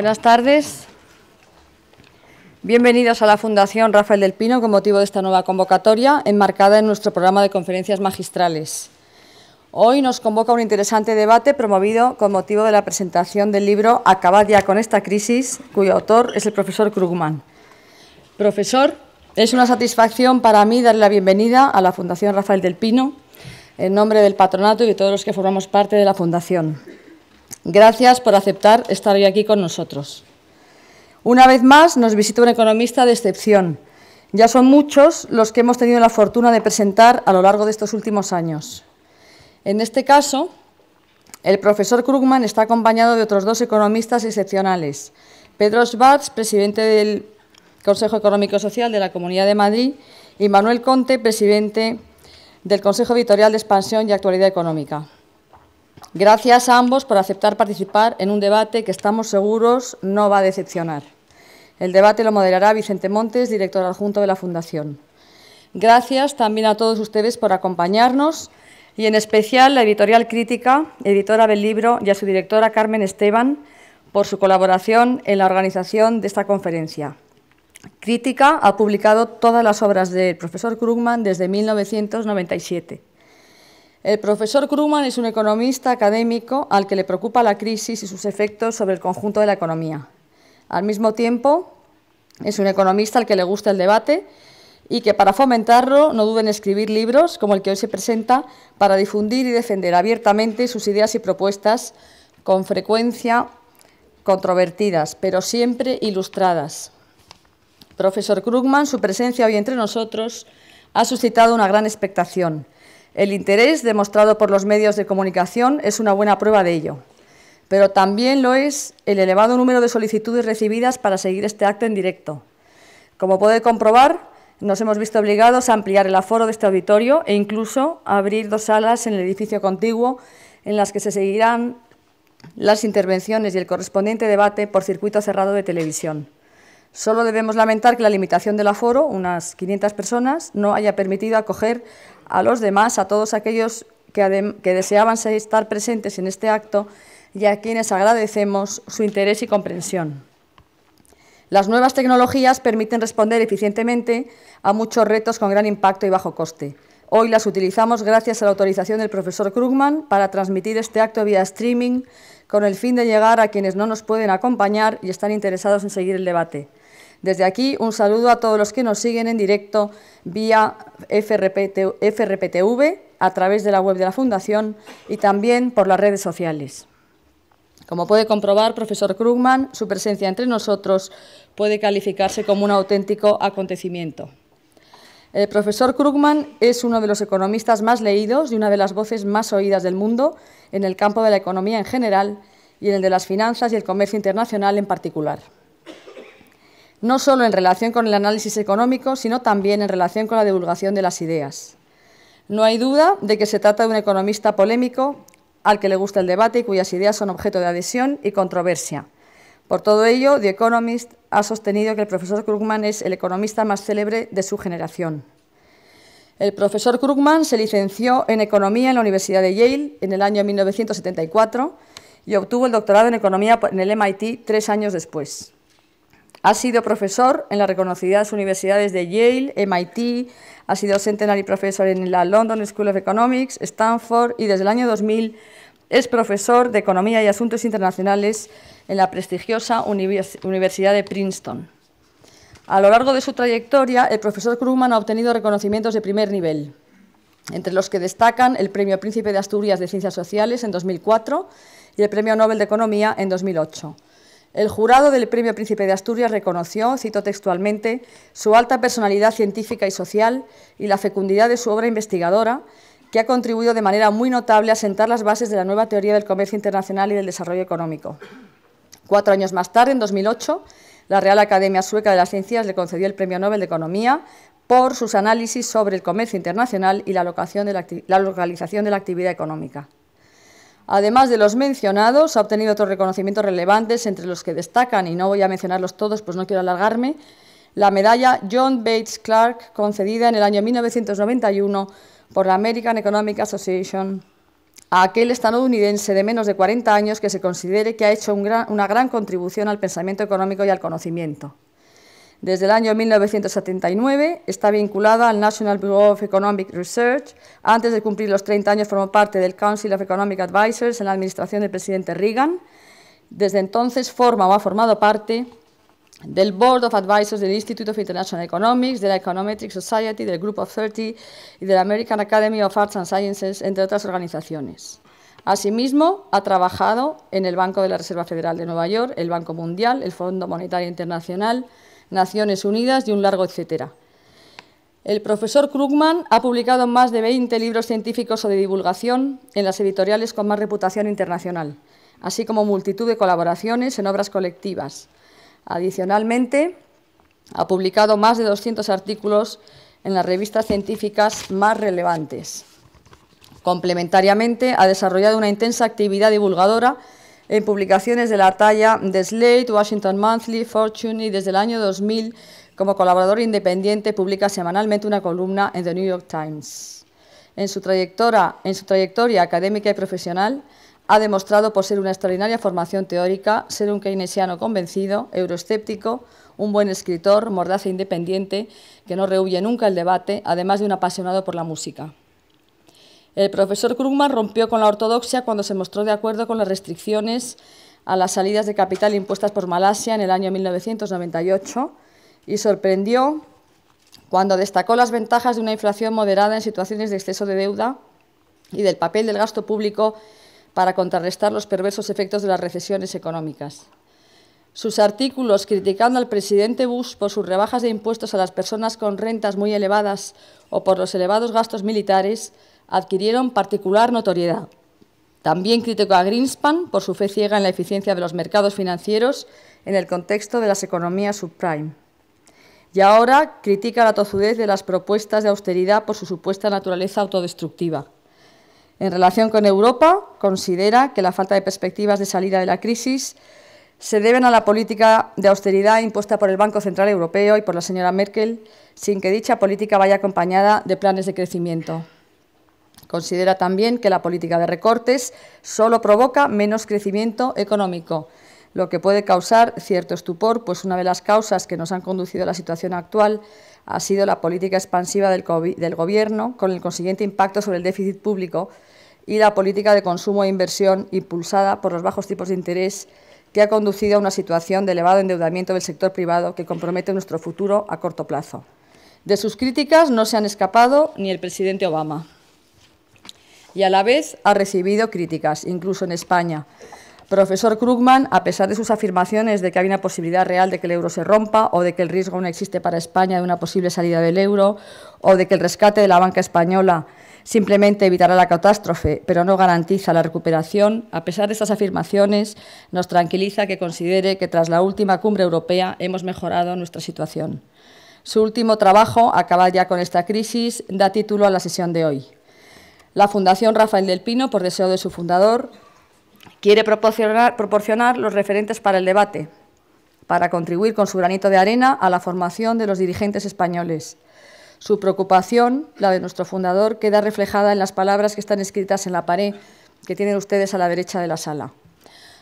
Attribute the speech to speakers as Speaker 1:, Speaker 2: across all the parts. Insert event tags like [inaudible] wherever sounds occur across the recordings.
Speaker 1: Buenas tardes. Bienvenidos a la Fundación Rafael del Pino con motivo de esta nueva convocatoria enmarcada en nuestro programa de conferencias magistrales. Hoy nos convoca un interesante debate promovido con motivo de la presentación del libro Acabad ya con esta crisis, cuyo autor es el profesor Krugman. Profesor, es una satisfacción para mí darle la bienvenida a la Fundación Rafael del Pino en nombre del patronato y de todos los que formamos parte de la Fundación. Gracias por aceptar estar hoy aquí con nosotros. Una vez más nos visita un economista de excepción. Ya son muchos los que hemos tenido la fortuna de presentar a lo largo de estos últimos años. En este caso, el profesor Krugman está acompañado de otros dos economistas excepcionales. Pedro Schwartz, presidente del Consejo Económico Social de la Comunidad de Madrid, y Manuel Conte, presidente del Consejo Editorial de Expansión y Actualidad Económica. Gracias a ambos por aceptar participar en un debate que estamos seguros no va a decepcionar. El debate lo moderará Vicente Montes, director adjunto de la Fundación. Gracias también a todos ustedes por acompañarnos y en especial la editorial crítica, editora del libro, y a su directora Carmen Esteban por su colaboración en la organización de esta conferencia. Crítica ha publicado todas las obras del profesor Krugman desde 1997. El profesor Krugman es un economista académico al que le preocupa la crisis y sus efectos sobre el conjunto de la economía. Al mismo tiempo, es un economista al que le gusta el debate y que para fomentarlo no duden en escribir libros como el que hoy se presenta para difundir y defender abiertamente sus ideas y propuestas, con frecuencia controvertidas, pero siempre ilustradas. Profesor Krugman, su presencia hoy entre nosotros ha suscitado una gran expectación. El interés demostrado por los medios de comunicación es una buena prueba de ello, pero también lo es el elevado número de solicitudes recibidas para seguir este acto en directo. Como puede comprobar, nos hemos visto obligados a ampliar el aforo de este auditorio e incluso a abrir dos salas en el edificio contiguo en las que se seguirán las intervenciones y el correspondiente debate por circuito cerrado de televisión. Solo debemos lamentar que la limitación del aforo, unas 500 personas, no haya permitido acoger a los demás, a todos aquellos que, deseaban estar presentes en este acto y a quienes agradecemos su interés y comprensión. Las nuevas tecnologías permiten responder eficientemente a muchos retos con gran impacto y bajo coste. Hoy las utilizamos gracias a la autorización del profesor Krugman para transmitir este acto vía streaming con el fin de llegar a quienes no nos pueden acompañar y están interesados en seguir el debate. Desde aquí, un saludo a todos los que nos siguen en directo vía FRPTV, a través de la web de la Fundación y también por las redes sociales. Como puede comprobar, profesor Krugman, su presencia entre nosotros puede calificarse como un auténtico acontecimiento. El profesor Krugman es uno de los economistas más leídos y una de las voces más oídas del mundo en el campo de la economía en general y en el de las finanzas y el comercio internacional en particular no solo en relación con el análisis económico, sino también en relación con la divulgación de las ideas. No hay duda de que se trata de un economista polémico al que le gusta el debate y cuyas ideas son objeto de adhesión y controversia. Por todo ello, The Economist ha sostenido que el profesor Krugman es el economista más célebre de su generación. El profesor Krugman se licenció en Economía en la Universidad de Yale en el año 1974 y obtuvo el doctorado en Economía en el MIT tres años después. Ha sido profesor en las reconocidas universidades de Yale, MIT, ha sido Centenary Professor en la London School of Economics, Stanford y desde el año 2000 es profesor de Economía y Asuntos Internacionales en la prestigiosa Universidad de Princeton. A lo largo de su trayectoria, el profesor Krugman ha obtenido reconocimientos de primer nivel, entre los que destacan el Premio Príncipe de Asturias de Ciencias Sociales en 2004 y el Premio Nobel de Economía en 2008. El jurado del Premio Príncipe de Asturias reconoció, cito textualmente, su alta personalidad científica y social y la fecundidad de su obra investigadora, que ha contribuido de manera muy notable a sentar las bases de la nueva teoría del comercio internacional y del desarrollo económico. Cuatro años más tarde, en 2008, la Real Academia Sueca de las Ciencias le concedió el Premio Nobel de Economía por sus análisis sobre el comercio internacional y la, la localización de la actividad económica. Además de los mencionados, ha obtenido otros reconocimientos relevantes, entre los que destacan, y no voy a mencionarlos todos, pues no quiero alargarme, la medalla John Bates Clark, concedida en el año 1991 por la American Economic Association a aquel estadounidense de menos de 40 años que se considere que ha hecho una gran contribución al pensamiento económico y al conocimiento. Desde el año 1979 está vinculada al National Bureau of Economic Research. Antes de cumplir los 30 años formó parte del Council of Economic Advisors en la administración del presidente Reagan. Desde entonces forma o ha formado parte del Board of Advisors del Institute of International Economics, de la Econometric Society, del Group of 30 y de la American Academy of Arts and Sciences, entre otras organizaciones. Asimismo, ha trabajado en el Banco de la Reserva Federal de Nueva York, el Banco Mundial, el Fondo Monetario Internacional, Naciones Unidas y un largo etcétera. El profesor Krugman ha publicado más de 20 libros científicos o de divulgación en las editoriales con más reputación internacional, así como multitud de colaboraciones en obras colectivas. Adicionalmente, ha publicado más de 200 artículos en las revistas científicas más relevantes. Complementariamente, ha desarrollado una intensa actividad divulgadora en publicaciones de la talla de Slate, Washington Monthly, Fortune y desde el año 2000 como colaborador independiente publica semanalmente una columna en The New York Times. En su trayectoria, académica y profesional ha demostrado por ser una extraordinaria formación teórica, ser un keynesiano convencido, euroescéptico, un buen escritor, mordaz e independiente, que no rehuye nunca el debate, además de un apasionado por la música. El profesor Krugman rompió con la ortodoxia cuando se mostró de acuerdo con las restricciones a las salidas de capital impuestas por Malasia en el año 1998 y sorprendió cuando destacó las ventajas de una inflación moderada en situaciones de exceso de deuda y del papel del gasto público para contrarrestar los perversos efectos de las recesiones económicas. Sus artículos criticando al presidente Bush por sus rebajas de impuestos a las personas con rentas muy elevadas o por los elevados gastos militares adquirieron particular notoriedad. También criticó a Greenspan por su fe ciega en la eficiencia de los mercados financieros en el contexto de las economías subprime. Y ahora critica la tozudez de las propuestas de austeridad por su supuesta naturaleza autodestructiva. En relación con Europa, considera que la falta de perspectivas de salida de la crisis se deben a la política de austeridad impuesta por el Banco Central Europeo y por la señora Merkel, sin que dicha política vaya acompañada de planes de crecimiento. Considera también que la política de recortes solo provoca menos crecimiento económico, lo que puede causar cierto estupor, pues una de las causas que nos han conducido a la situación actual ha sido la política expansiva del, del Gobierno, con el consiguiente impacto sobre el déficit público, y la política de consumo e inversión impulsada por los bajos tipos de interés que ha conducido a una situación de elevado endeudamiento del sector privado que compromete nuestro futuro a corto plazo. De sus críticas no se han escapado ni el presidente Obama y a la vez ha recibido críticas, incluso en España. Profesor Krugman, a pesar de sus afirmaciones de que hay una posibilidad real de que el euro se rompa o de que el riesgo no existe para España de una posible salida del euro o de que el rescate de la banca española simplemente evitará la catástrofe, pero no garantiza la recuperación, a pesar de estas afirmaciones, nos tranquiliza que considere que tras la última cumbre europea hemos mejorado nuestra situación. Su último trabajo, acabar ya con esta crisis, da título a la sesión de hoy. La Fundación Rafael del Pino, por deseo de su fundador, quiere proporcionar, los referentes para el debate, para contribuir con su granito de arena a la formación de los dirigentes españoles. Su preocupación, la de nuestro fundador, queda reflejada en las palabras que están escritas en la pared que tienen ustedes a la derecha de la sala.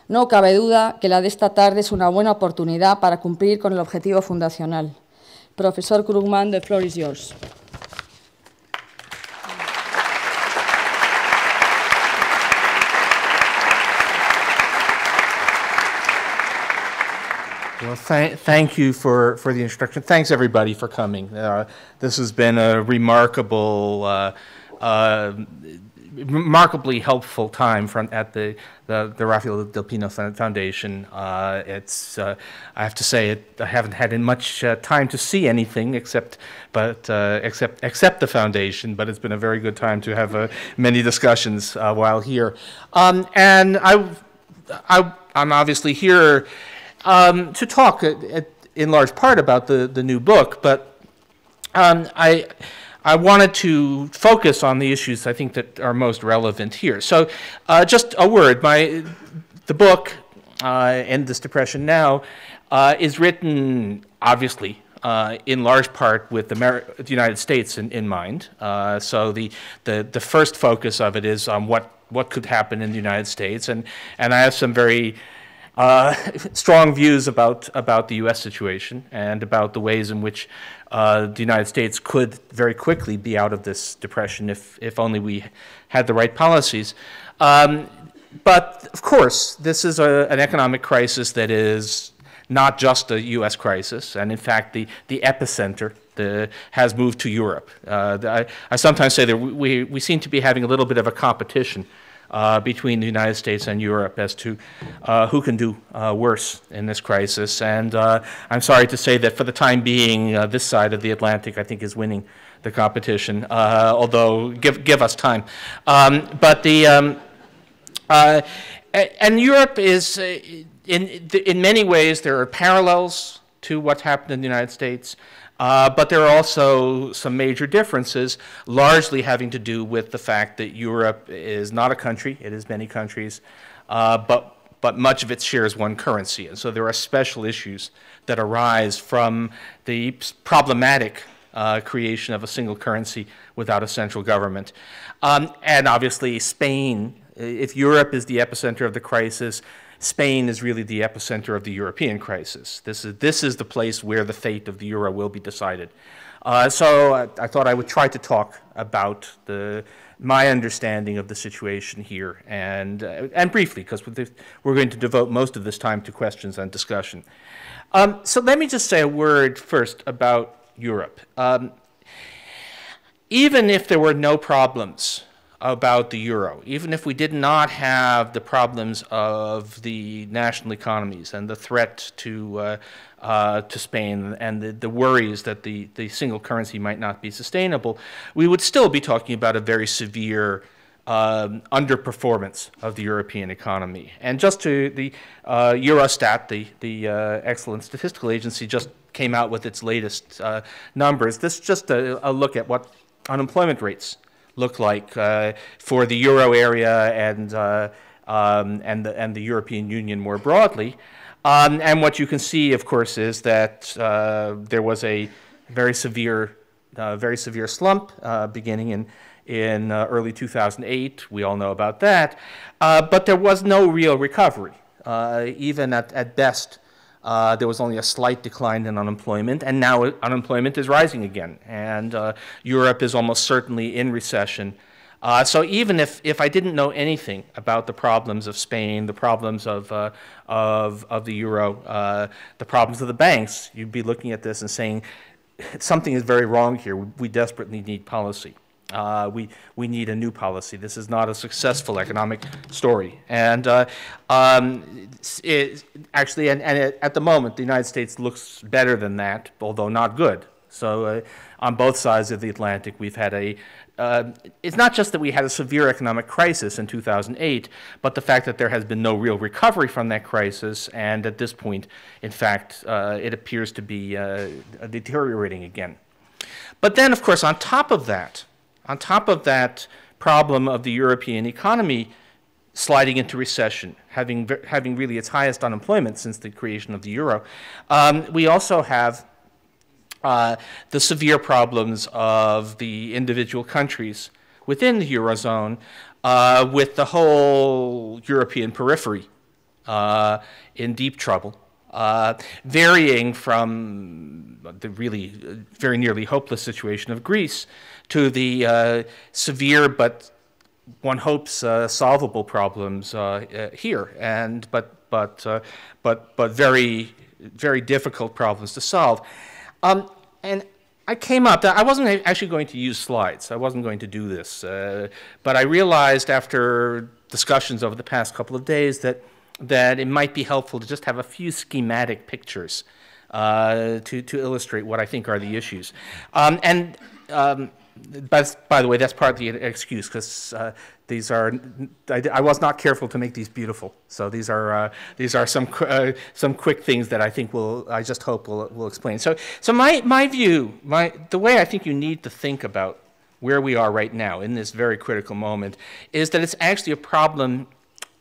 Speaker 1: No cabe duda que la de esta tarde es una buena oportunidad para cumplir con el objetivo fundacional. Profesor Krugman, the floor is yours.
Speaker 2: Well, th- thank you for, for the instruction. Thanks, everybody, for coming. Uh, this has been a remarkable, uh, uh, remarkably helpful time from, at the, the, the Rafael Del Pino Foundation. Uh, it's, uh, I have to say, it, I haven't had much uh, time to see anything except, but, except, except the foundation, but it's been a very good time to have many discussions while here. Um, and I, I, I'm obviously here um, to talk at, at, in large part about the, the new book, but um, I, I wanted to focus on the issues I think that are most relevant here. So, uh, just a word: my the book, uh, "End This Depression Now," uh, is written obviously uh, in large part with the, the United States in, in mind. Uh, so the, the, the first focus of it is on what what could happen in the United States, and, and I have some very uh, [laughs] strong views about, about the U.S. situation and about the ways in which uh, the United States could very quickly be out of this depression if, if only we had the right policies. Um, but of course, this is a, an economic crisis that is not just a U.S. crisis, and in fact, the, the epicenter has moved to Europe. Uh, I, I, sometimes say that we, we seem to be having a little bit of a competition uh, between the United States and Europe as to uh, who can do uh, worse in this crisis. And uh, I'm sorry to say that for the time being, uh, this side of the Atlantic, I think, is winning the competition, although give, give us time. Um, but the, um, and Europe is, in, in many ways, there are parallels to what's happened in the United States. Uh, but there are also some major differences, largely having to do with the fact that Europe is not a country, it is many countries, uh, but, but much of it shares one currency. And so there are special issues that arise from the problematic uh, creation of a single currency without a central government. Um, and obviously, Spain, if Europe is the epicenter of the crisis, Spain is really the epicenter of the European crisis. This is, this is the place where the fate of the euro will be decided. Uh, so I, I, thought I would try to talk about the, my understanding of the situation here, and, uh, and briefly, because we're going to devote most of this time to questions and discussion. Um, so let me just say a word first about Europe. Um, even if there were no problems about the euro, even if we did not have the problems of the national economies and the threat to, uh, uh, to Spain and the, the worries that the, the single currency might not be sustainable, we would still be talking about a very severe um, underperformance of the European economy. And just to the uh, Eurostat, the, the uh, excellent statistical agency, just came out with its latest uh, numbers. This is just a, a look at what unemployment rates look like uh, for the euro area and, uh, um, and, the, and the European Union more broadly. Um, and what you can see, of course, is that uh, there was a very severe, uh, very severe slump uh, beginning in, in uh, early 2008. We all know about that. but there was no real recovery, even at, at best. Uh, there was only a slight decline in unemployment, and now unemployment is rising again. And uh, Europe is almost certainly in recession. Uh, so even if, if I didn't know anything about the problems of Spain, the problems of, uh, of, of the euro, uh, the problems of the banks, you'd be looking at this and saying, something is very wrong here. We desperately need policy. Uh, we, we need a new policy. This is not a successful economic story. And uh, um, it, actually, and, and it, at the moment, the United States looks better than that, although not good. So uh, on both sides of the Atlantic, we've had a, uh, it's not just that we had a severe economic crisis in 2008, but the fact that there has been no real recovery from that crisis, and at this point, in fact, uh, it appears to be uh, deteriorating again. But then, of course, on top of that, on top of that problem of the European economy sliding into recession, having, having really its highest unemployment since the creation of the euro, um, we also have uh, the severe problems of the individual countries within the Eurozone uh, with the whole European periphery uh, in deep trouble. Uh, varying from the really uh, very nearly hopeless situation of Greece to the uh, severe but one hopes uh, solvable problems uh, uh, here, and but but uh, but but very very difficult problems to solve. Um, and I came up. I wasn't actually going to use slides. I wasn't going to do this, but I realized after discussions over the past couple of days that that it might be helpful to just have a few schematic pictures uh, to, to illustrate what I think are the issues. Um, and um, by the way, that's partly an excuse because uh, these are, I, I, was not careful to make these beautiful. So these are, uh, these are some, uh, some quick things that I think will, I just hope will, will explain. So, so my, my view, my, the way I think you need to think about where we are right now in this very critical moment is that it's actually a problem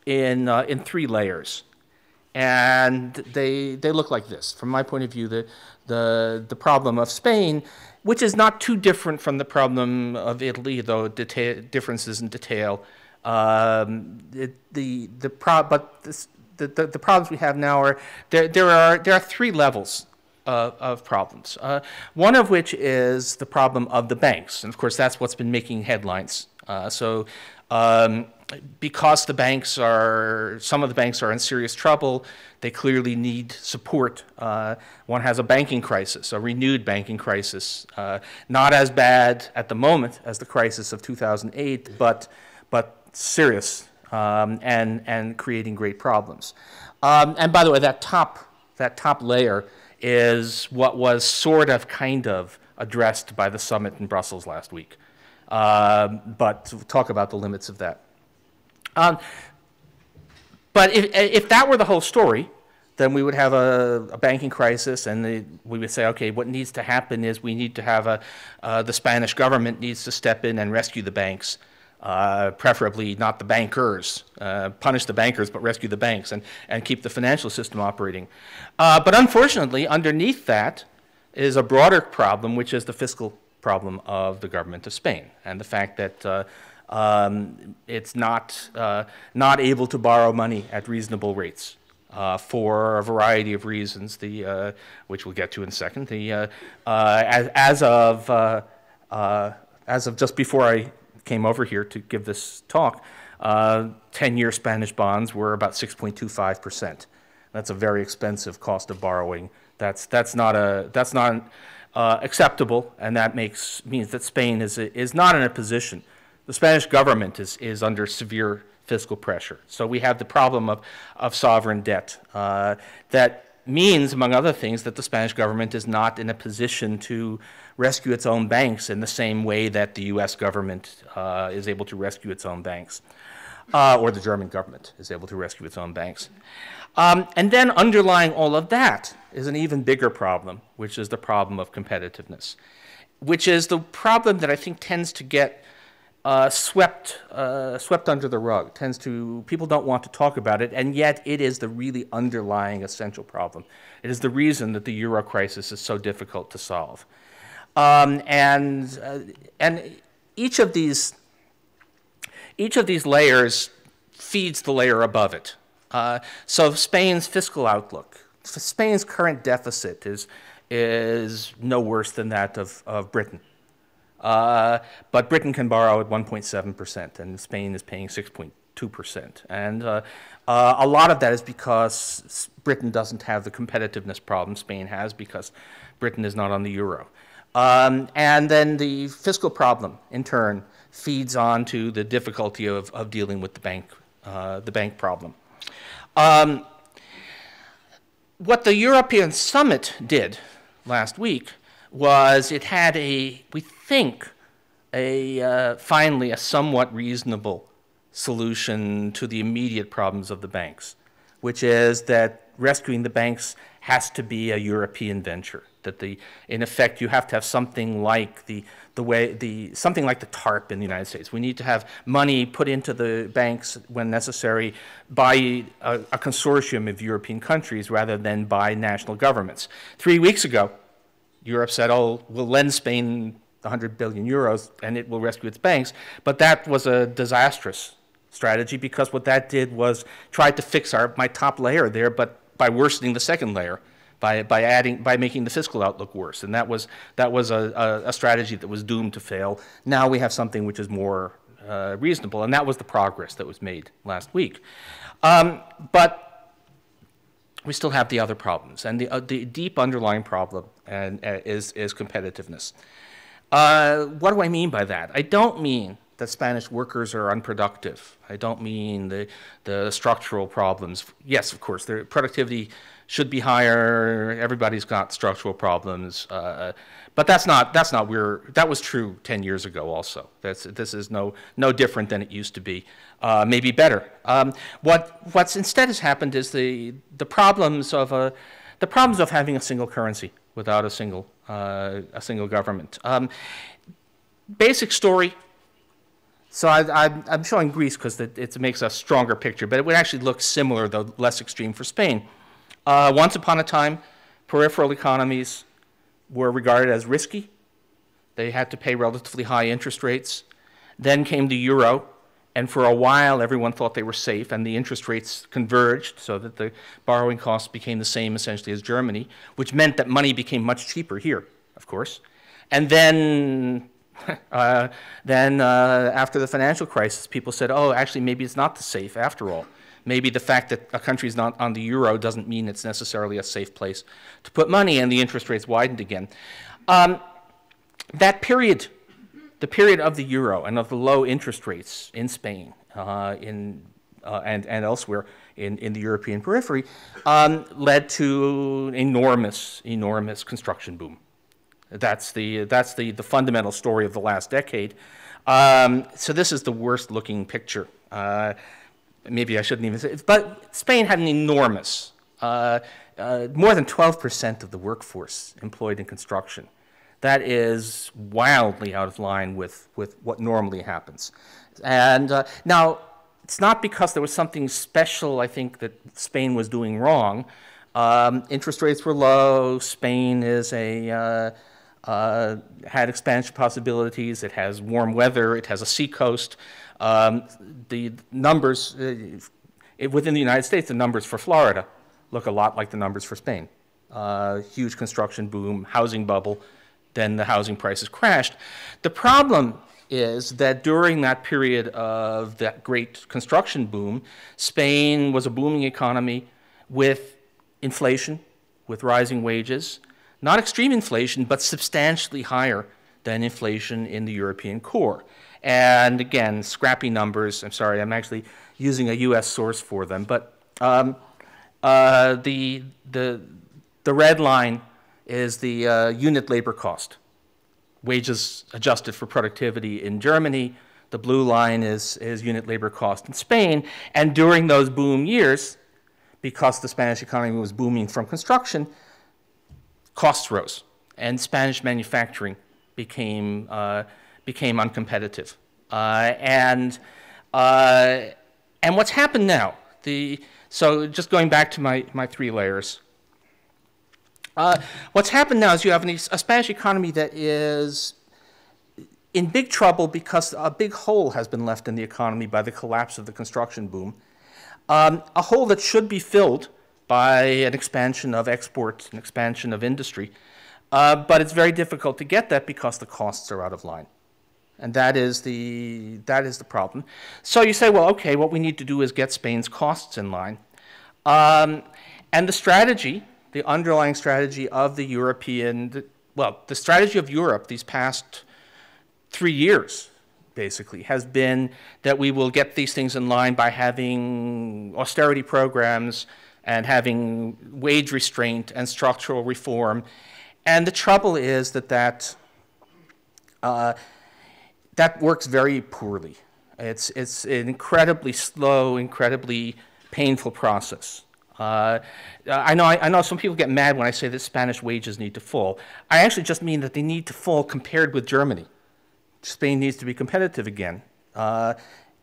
Speaker 2: in, uh, in three layers. And they, they look like this. From my point of view, the, the, the problem of Spain which is not too different from the problem of Italy, though detail, differences in detail Um, it, the the pro- but this, the, the the problems we have now are there. There are there are three levels uh, of problems. Uh, one of which is the problem of the banks, and of course that's what's been making headlines. Uh, so. Um, because the banks are, some of the banks are in serious trouble, they clearly need support. Uh, one has a banking crisis, a renewed banking crisis, uh, not as bad at the moment as the crisis of 2008, but, but serious um, and, and creating great problems. Um, and by the way, that top, that top layer is what was sort of, kind of addressed by the summit in Brussels last week. Um, but talk about the limits of that. Um, but if, if that were the whole story, then we would have a, a banking crisis, and the, we would say, okay, what needs to happen is we need to have a, uh, the Spanish government needs to step in and rescue the banks, uh, preferably not the bankers, uh, punish the bankers, but rescue the banks and, and keep the financial system operating. Uh, but unfortunately, underneath that is a broader problem, which is the fiscal problem of the government of Spain, and the fact that uh, um, it's not, uh, not able to borrow money at reasonable rates. Uh, for a variety of reasons, the, uh, which we'll get to in a second. The, uh, uh, as, as, of, uh, as of just before I came over here to give this talk, 10-year Spanish bonds were about 6.25%. That's a very expensive cost of borrowing. That's, that's not, a, that's not acceptable, and that makes, means that Spain is, is not in a position the Spanish government is, is under severe fiscal pressure. So we have the problem of, of sovereign debt. Uh, that means, among other things, that the Spanish government is not in a position to rescue its own banks in the same way that the US government uh, is able to rescue its own banks, uh, or the German government is able to rescue its own banks. Um, and then underlying all of that is an even bigger problem, which is the problem of competitiveness, which is the problem that I think tends to get uh, swept, uh, swept under the rug. Tends to people don't want to talk about it, and yet it is the really underlying essential problem. It is the reason that the euro crisis is so difficult to solve. Um, and uh, and each of these each of these layers feeds the layer above it. Uh, so Spain's fiscal outlook, Spain's current deficit is is no worse than that of, of Britain. Uh, but Britain can borrow at 1.7%, and Spain is paying 6.2%. And uh, uh, a lot of that is because Britain doesn't have the competitiveness problem Spain has because Britain is not on the euro. Um, and then the fiscal problem, in turn, feeds on to the difficulty of, of dealing with the bank, uh, the bank problem. Um, what the European summit did last week was it had a, we think, a uh, finally a somewhat reasonable solution to the immediate problems of the banks, which is that rescuing the banks has to be a European venture. That the, in effect, you have to have something like the, the way the something like the TARP in the United States. We need to have money put into the banks when necessary by a, a consortium of European countries rather than by national governments. Three weeks ago, Europe said, oh, we'll lend Spain 100 billion euros and it will rescue its banks. But that was a disastrous strategy because what that did was try to fix our, my top layer there, but by worsening the second layer, by, by, adding, by making the fiscal outlook worse. And that was, that was a, a, a strategy that was doomed to fail. Now we have something which is more uh, reasonable, and that was the progress that was made last week. Um, but we still have the other problems. And the, uh, the deep underlying problem and, uh, is, is competitiveness. Uh, what do I mean by that? I don't mean that Spanish workers are unproductive. I don't mean the, the structural problems. Yes, of course, their productivity should be higher. Everybody's got structural problems. Uh, but that's not, that's not where, that was true 10 years ago also. That's, this is no, no different than it used to be, uh, maybe better. Um, what, what's instead has happened is the, the problems of a, the problems of having a single currency without a single, uh, a single government. Um, basic story. So I, am showing Greece because it, it, makes a stronger picture, but it would actually look similar, though less extreme for Spain. Uh, once upon a time, peripheral economies were regarded as risky. They had to pay relatively high interest rates. Then came the euro, And for a while, everyone thought they were safe, and the interest rates converged so that the borrowing costs became the same essentially as Germany, which meant that money became much cheaper here, of course. And then, [laughs] uh, then uh, after the financial crisis, people said, oh, actually, maybe it's not the safe after all. Maybe the fact that a country is not on the euro doesn't mean it's necessarily a safe place to put money, and the interest rates widened again. Um, that period the period of the euro and of the low interest rates in Spain uh, in, uh, and, and elsewhere in, in the European periphery um, led to enormous, enormous construction boom. That's the, that's the, the fundamental story of the last decade. Um, so this is the worst looking picture. Uh, maybe I shouldn't even say it, but Spain had an enormous, uh, uh, more than 12% of the workforce employed in construction that is wildly out of line with, with what normally happens. And uh, now, it's not because there was something special, I think, that Spain was doing wrong. Um, interest rates were low. Spain is a, uh, had expansion possibilities. It has warm weather. It has a seacoast. Um, the numbers uh, it, within the United States, the numbers for Florida look a lot like the numbers for Spain. Uh, huge construction boom, housing bubble, then the housing prices crashed. The problem is that during that period of that great construction boom, Spain was a booming economy with inflation, with rising wages, not extreme inflation, but substantially higher than inflation in the European core. And again, scrappy numbers. I'm sorry, I'm actually using a U.S. source for them, but um, uh, the the the red line is the uh, unit labor cost. Wages adjusted for productivity in Germany. The blue line is, is unit labor cost in Spain. And during those boom years, because the Spanish economy was booming from construction, costs rose. And Spanish manufacturing became, uh, became uncompetitive. Uh, and, uh, and what's happened now? The, so just going back to my, my three layers. Uh, what's happened now is you have an, a Spanish economy that is in big trouble because a big hole has been left in the economy by the collapse of the construction boom. Um, a hole that should be filled by an expansion of exports, an expansion of industry. Uh, but it's very difficult to get that because the costs are out of line. And that is, the, that is the problem. So you say, well, okay, what we need to do is get Spain's costs in line. Um, and the strategy the underlying strategy of the European, well, the strategy of Europe these past three years, basically, has been that we will get these things in line by having austerity programs and having wage restraint and structural reform. And the trouble is that that, uh, that works very poorly. It's, it's an incredibly slow, incredibly painful process. Uh, I, know, I, I, know some people get mad when I say that Spanish wages need to fall. I actually just mean that they need to fall compared with Germany. Spain needs to be competitive again. Uh,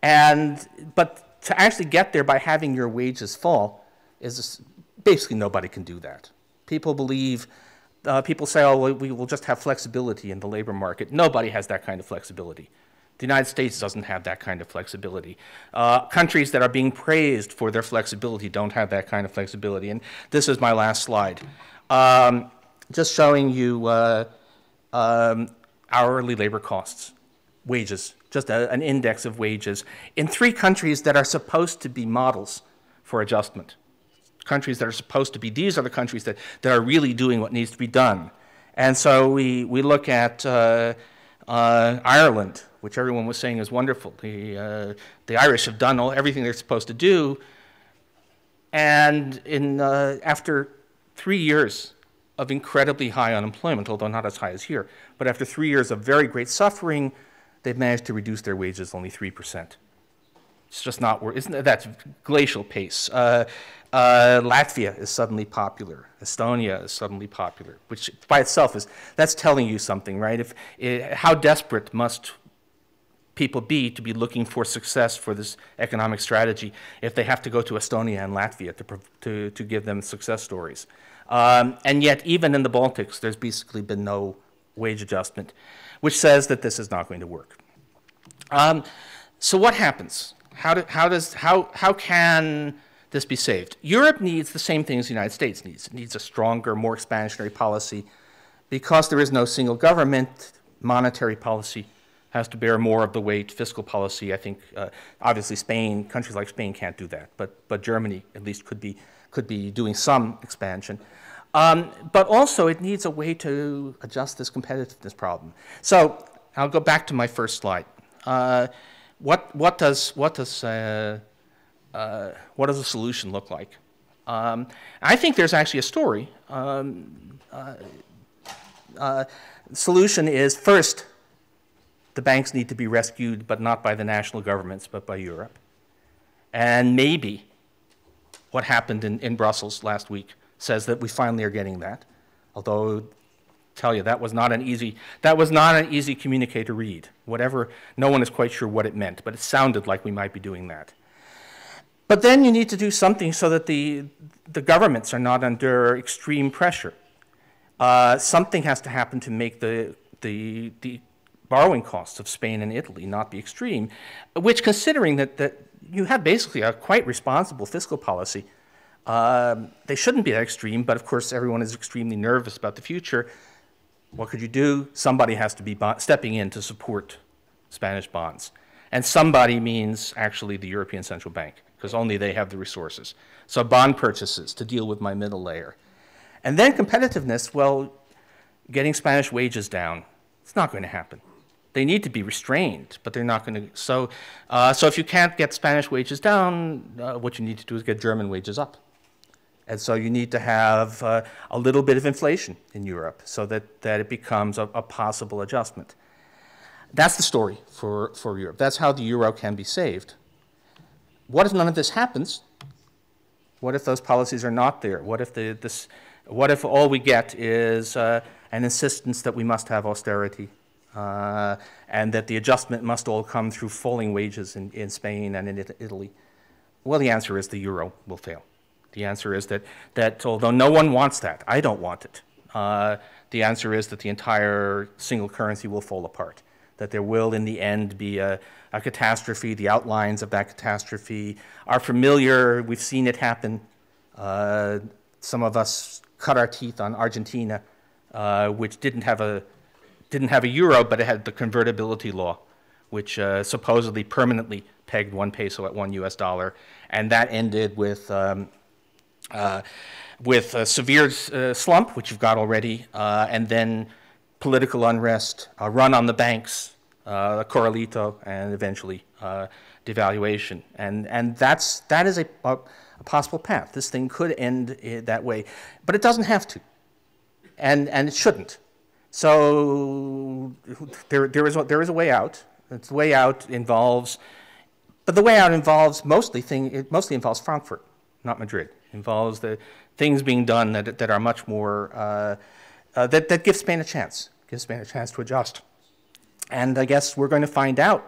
Speaker 2: and, but to actually get there by having your wages fall is basically nobody can do that. People believe, uh, people say, oh, we will just have flexibility in the labor market. Nobody has that kind of flexibility. The United States doesn't have that kind of flexibility. Uh, countries that are being praised for their flexibility don't have that kind of flexibility. And this is my last slide. Um, just showing you uh, um, hourly labor costs, wages, just a, an index of wages in three countries that are supposed to be models for adjustment. Countries that are supposed to be, these are the countries that, that are really doing what needs to be done. And so we, we look at uh, uh Ireland, which everyone was saying is wonderful. The, uh, the Irish have done all, everything they're supposed to do. And in, uh, after three years of incredibly high unemployment, although not as high as here, but after three years of very great suffering, they've managed to reduce their wages only 3%. It's just not worth, isn't that, that's glacial pace. Uh, uh, Latvia is suddenly popular. Estonia is suddenly popular, which by itself is, that's telling you something, right? If, it, how desperate must people be to be looking for success for this economic strategy if they have to go to Estonia and Latvia to, to, to give them success stories. Um, and yet, even in the Baltics, there's basically been no wage adjustment, which says that this is not going to work. Um, So what happens? How, do, how, does, how, how can this be saved? Europe needs the same things the United States needs. It needs a stronger, more expansionary policy. Because there is no single government, monetary policy has to bear more of the weight. Fiscal policy, I think, uh, obviously Spain, countries like Spain can't do that, but, but Germany at least could be, could be doing some expansion. Um, but also it needs a way to adjust this competitiveness problem. So I'll go back to my first slide. Uh, what, what does, what does, uh, uh, what does the solution look like? Um, I think there's actually a story. Um, uh, uh, solution is first, the banks need to be rescued, but not by the national governments, but by Europe. And maybe what happened in, in Brussels last week says that we finally are getting that. Although, tell you, that was not an easy, that was not an easy communique to read. Whatever, no one is quite sure what it meant, but it sounded like we might be doing that. But then you need to do something so that the, the governments are not under extreme pressure. Uh, something has to happen to make the, the, the borrowing costs of Spain and Italy not be extreme, which considering that, that you have basically a quite responsible fiscal policy, um, they shouldn't be that extreme, but of course everyone is extremely nervous about the future. What could you do? Somebody has to be stepping in to support Spanish bonds. And somebody means actually the European Central Bank, because only they have the resources. So bond purchases to deal with my middle layer. And then competitiveness, well, getting Spanish wages down, it's not going to happen. They need to be restrained, but they're not going to. So, uh, so if you can't get Spanish wages down, uh, what you need to do is get German wages up. And so you need to have uh, a little bit of inflation in Europe so that, that it becomes a, a, possible adjustment. That's the story for, for Europe. That's how the euro can be saved. What if none of this happens? What if those policies are not there? What if the, this, what if all we get is uh, an insistence that we must have austerity uh, and that the adjustment must all come through falling wages in, in Spain and in Italy? Well, the answer is the euro will fail. The answer is that, that although no one wants that, I don't want it, uh, the answer is that the entire single currency will fall apart, that there will in the end be a, a catastrophe. The outlines of that catastrophe are familiar. We've seen it happen. Uh, some of us cut our teeth on Argentina, uh, which didn't have a didn't have a euro, but it had the convertibility law, which uh, supposedly permanently pegged one peso at one U.S. dollar, and that ended with. Um, uh, with a severe uh, slump, which you've got already, uh, and then political unrest, a run on the banks, uh, corralito, and eventually uh, devaluation. And, and that's, that is a, a, a, possible path. This thing could end that way, but it doesn't have to, and, and it shouldn't. So there, there, is, there is a way out. The way out involves, but the way out involves mostly, thing, it mostly involves Frankfurt, not Madrid. It involves the things being done that, that are much more, uh, uh, that, that give Spain a chance, give Spain a chance to adjust. And I guess we're going to find out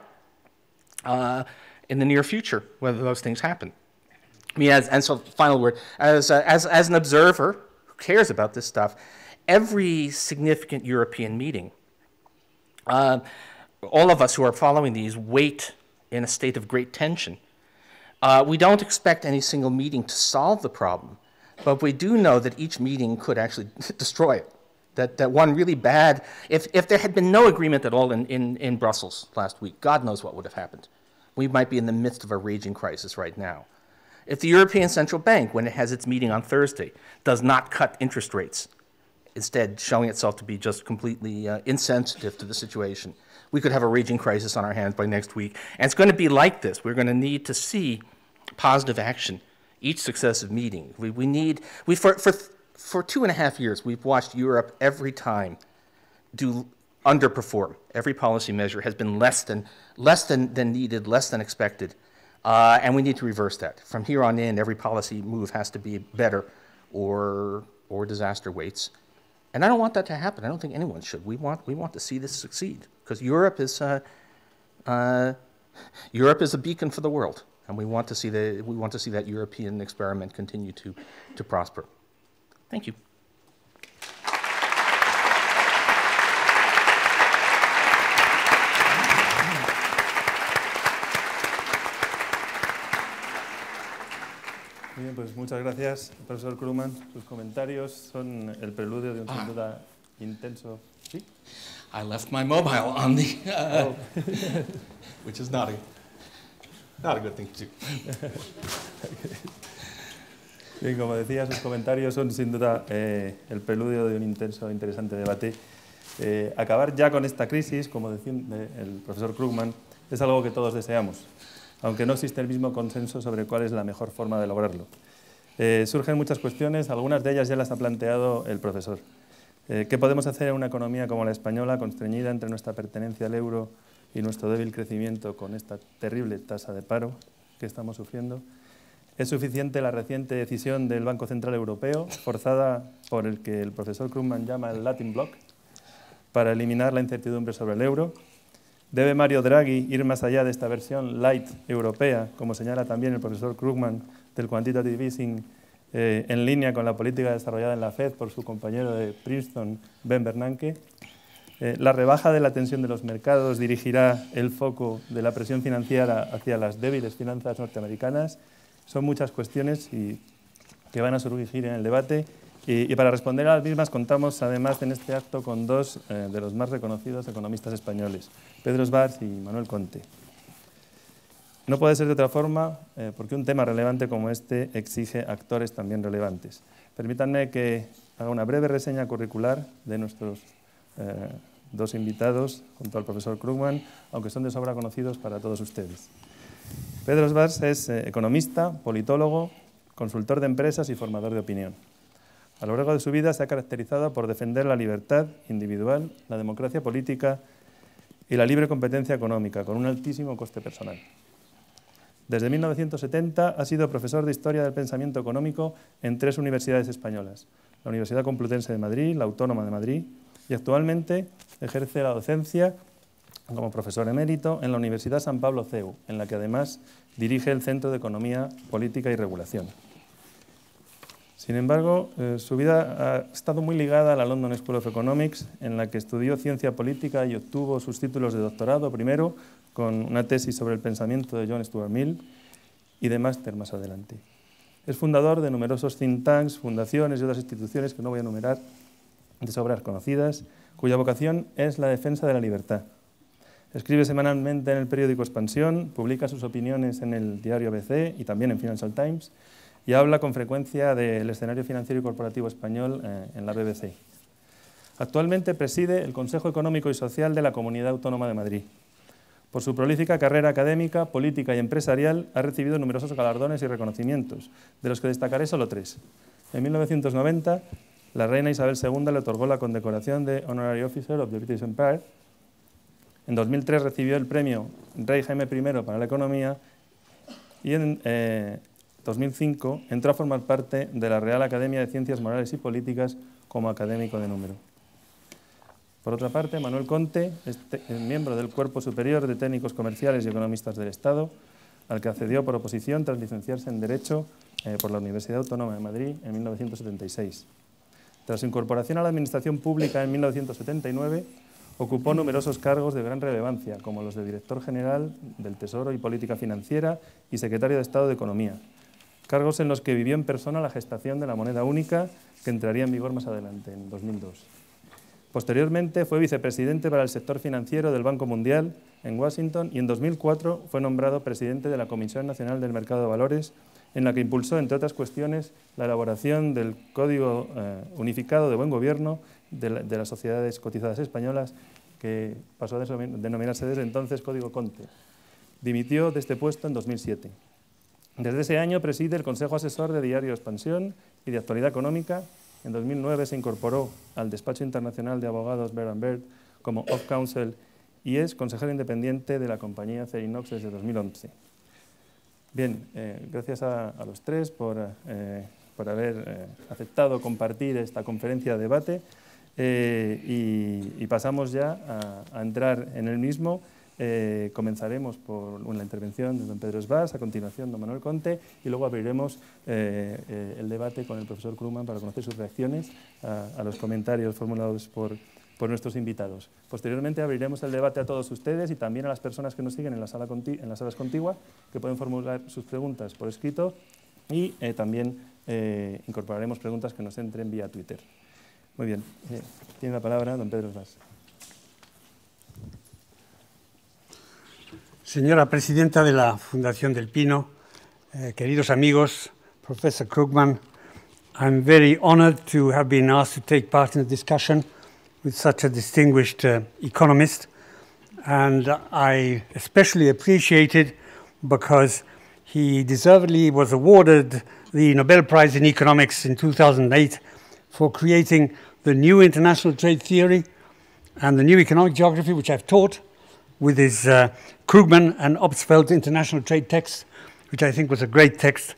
Speaker 2: uh, in the near future whether those things happen. I mean, as, and so final word, as, uh, as, as an observer who cares about this stuff, every significant European meeting, uh, all of us who are following these wait in a state of great tension. Uh, we don't expect any single meeting to solve the problem, but we do know that each meeting could actually [laughs] destroy it. That, that one really bad, if, if there had been no agreement at all in, in, in Brussels last week, God knows what would have happened. We might be in the midst of a raging crisis right now. If the European Central Bank, when it has its meeting on Thursday, does not cut interest rates, instead showing itself to be just completely uh, insensitive to the situation. We could have a raging crisis on our hands by next week. And it's going to be like this. We're going to need to see positive action each successive meeting. We, we need, we, for, for, for two and a half years, we've watched Europe every time do underperform. Every policy measure has been less than, less than, than needed, less than expected. Uh, and we need to reverse that. From here on in, every policy move has to be better or, or disaster waits. And I don't want that to happen. I don't think anyone should. We want, we want to see this succeed because Europe is, uh, uh, Europe is a beacon for the world, and we want to see, the, we want to see that European experiment continue to, to prosper. Thank you.
Speaker 3: Muy bien, pues muchas gracias, profesor Krugman. Sus comentarios son el preludio de un ah. sin duda intenso. ¿Sí?
Speaker 2: I left my mobile on the, uh, oh. [laughs] which is not a, not a good thing to do. okay. [laughs]
Speaker 3: Bien, como decía, sus comentarios son sin duda eh, el preludio de un intenso e interesante debate. Eh, acabar ya con esta crisis, como decía el profesor Krugman, es algo que todos deseamos, aunque no existe el mismo consenso sobre cuál es la mejor forma de lograrlo. Eh, surgen muchas cuestiones, algunas de ellas ya las ha planteado el profesor. Eh, ¿Qué podemos hacer en una economía como la española, constreñida entre nuestra pertenencia al euro y nuestro débil crecimiento con esta terrible tasa de paro que estamos sufriendo? ¿Es suficiente la reciente decisión del Banco Central Europeo, forzada por el que el profesor Krugman llama el Latin Block, para eliminar la incertidumbre sobre el euro? ¿Debe Mario Draghi ir más allá de esta versión light europea, como señala también el profesor Krugman del Quantitative Easing, eh, en línea con la política desarrollada en la Fed por su compañero de Princeton, Ben Bernanke? Eh, ¿La rebaja de la tensión de los mercados dirigirá el foco de la presión financiera hacia las débiles finanzas norteamericanas? Son muchas cuestiones y, que van a surgir en el debate y, para responder a las mismas contamos además en este acto con dos eh, de los más reconocidos economistas españoles, Pedro Sbars y Manuel Conte. No puede ser de otra forma eh, porque un tema relevante como este exige actores también relevantes. Permítanme que haga una breve reseña curricular de nuestros eh, dos invitados junto al profesor Krugman, aunque son de sobra conocidos para todos ustedes. Pedro Sbars es economista, politólogo, consultor de empresas y formador de opinión. A lo largo de su vida se ha caracterizado por defender la libertad individual, la democracia política y la libre competencia económica, con un altísimo coste personal. Desde 1970 ha sido profesor de Historia del Pensamiento Económico en tres universidades españolas, la Universidad Complutense de Madrid, la Autónoma de Madrid, y actualmente ejerce la docencia como profesor emérito en la Universidad San Pablo CEU, en la que además dirige el Centro de Economía, Política y Regulación. Sin embargo, eh, su vida ha estado muy ligada a la London School of Economics, en la que estudió ciencia política y obtuvo sus títulos de doctorado, primero con una tesis sobre el pensamiento de John Stuart Mill y de máster más adelante. Es fundador de numerosos think tanks, fundaciones y otras instituciones que no voy a enumerar, de sobras conocidas, cuya vocación es la defensa de la libertad. Escribe semanalmente en el periódico Expansión, publica sus opiniones en el diario ABC y también en Financial Times, y habla con frecuencia del escenario financiero y corporativo español eh, en la BBC. Actualmente preside el Consejo Económico y Social de la Comunidad Autónoma de Madrid. Por su prolífica carrera académica, política y empresarial, ha recibido numerosos galardones y reconocimientos, de los que destacaré solo tres. En 1990, la reina Isabel II le otorgó la condecoración de Honorary Officer of the British Empire. En 2003 recibió el premio Rey Jaime I para la Economía y en, eh, 2005 entró a formar parte de la Real Academia de Ciencias Morales y Políticas como académico de número. Por otra parte, Manuel Conte es miembro del Cuerpo Superior de Técnicos Comerciales y Economistas del Estado, al que accedió por oposición tras licenciarse en Derecho eh, por la Universidad Autónoma de Madrid en 1976. Tras su incorporación a la Administración Pública en 1979, ocupó numerosos cargos de gran relevancia, como los de Director General del Tesoro y Política Financiera y Secretario de Estado de Economía, cargos en los que vivió en persona la gestación de la moneda única que entraría en vigor más adelante, en 2002. Posteriormente fue vicepresidente para el sector financiero del Banco Mundial en Washington y en 2004 fue nombrado presidente de la Comisión Nacional del Mercado de Valores, en la que impulsó, entre otras cuestiones, la elaboración del Código eh, Unificado de Buen Gobierno de, de, las Sociedades Cotizadas Españolas, que pasó a denominarse desde entonces Código Conte. Dimitió de este puesto en 2007. Desde ese año preside el Consejo Asesor de Diario Expansión y de Actualidad Económica. En 2009 se incorporó al despacho internacional de abogados Bear Bird como off-counsel y es consejero independiente de la compañía Cerinox desde 2011. Bien, eh, gracias a, los tres por, eh, por haber eh, aceptado compartir esta conferencia de debate y, pasamos ya a, entrar en el mismo. Eh, comenzaremos por la intervención de don Pedro Esbás, a continuación don Manuel Conte y luego abriremos eh, eh, el debate con el profesor Krugman para conocer sus reacciones a, los comentarios formulados por, nuestros invitados. Posteriormente abriremos el debate a todos ustedes y también a las personas que nos siguen en, la sala en las salas contiguas que pueden formular sus preguntas por escrito y eh, también eh, incorporaremos preguntas que nos entren vía Twitter. Muy bien, eh, tiene la palabra don Pedro Schwartz.
Speaker 4: Señora presidenta de la Fundación del Pino, eh, queridos amigos, Professor Krugman, I'm very honored to have been asked to take part in the discussion with such a distinguished uh, economist. And I especially appreciate it because he deservedly was awarded the Nobel Prize in Economics in 2008 for creating the new international trade theory and the new economic geography, which I've taught with his uh, Krugman and Obstfeld international trade text, which I think was a great text.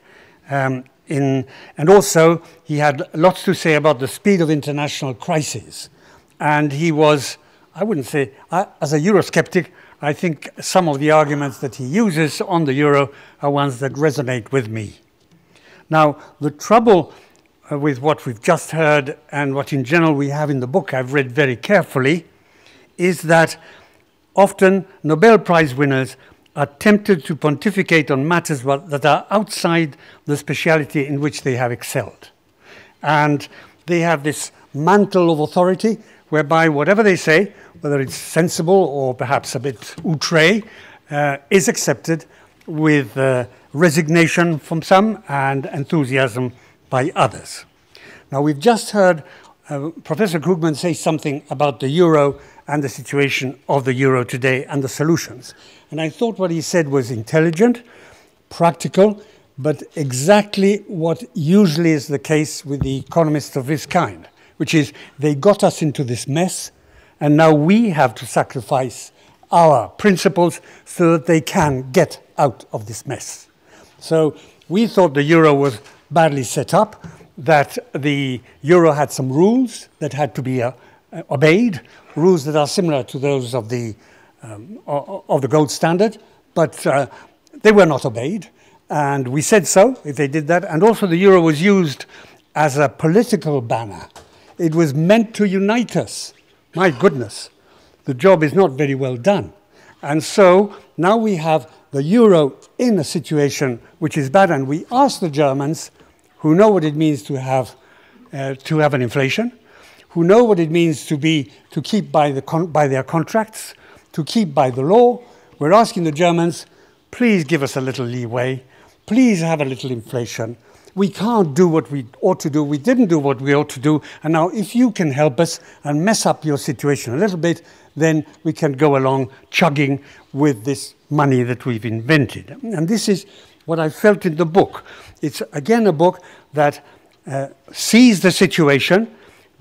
Speaker 4: Um, in, and also, he had lots to say about the speed of international crises. And he was, I wouldn't say, as a Eurosceptic, I think some of the arguments that he uses on the euro are ones that resonate with me. Now, the trouble uh, with what we've just heard and what in general we have in the book I've read very carefully is that often Nobel Prize winners are tempted to pontificate on matters that are outside the speciality in which they have excelled. And they have this mantle of authority whereby whatever they say, whether it's sensible or perhaps a bit outre, uh, is accepted with uh, resignation from some and enthusiasm by others. Now, we've just heard uh, Professor Krugman say something about the euro and the situation of the euro today and the solutions. And I thought what he said was intelligent, practical, but exactly what usually is the case with the economists of this kind, which is they got us into this mess, and now we have to sacrifice our principles so that they can get out of this mess. So we thought the euro was badly set up, that the euro had some rules that had to be uh, obeyed, rules that are similar to those of the, um, of the gold standard, but uh, they were not obeyed. And we said so if they did that. And also, the euro was used as a political banner. It was meant to unite us. My goodness, the job is not very well done. And so now we have the euro in a situation which is bad, and we ask the Germans, who know what it means to have, uh, to have an inflation, who know what it means to, be, to keep by, the by their contracts, to keep by the law. We're asking the Germans, please give us a little leeway, please have a little inflation. We can't do what we ought to do. We didn't do what we ought to do. And now, if you can help us and mess up your situation a little bit, then we can go along chugging with this money that we've invented. And this is what I felt in the book. It's again a book that uh, sees the situation,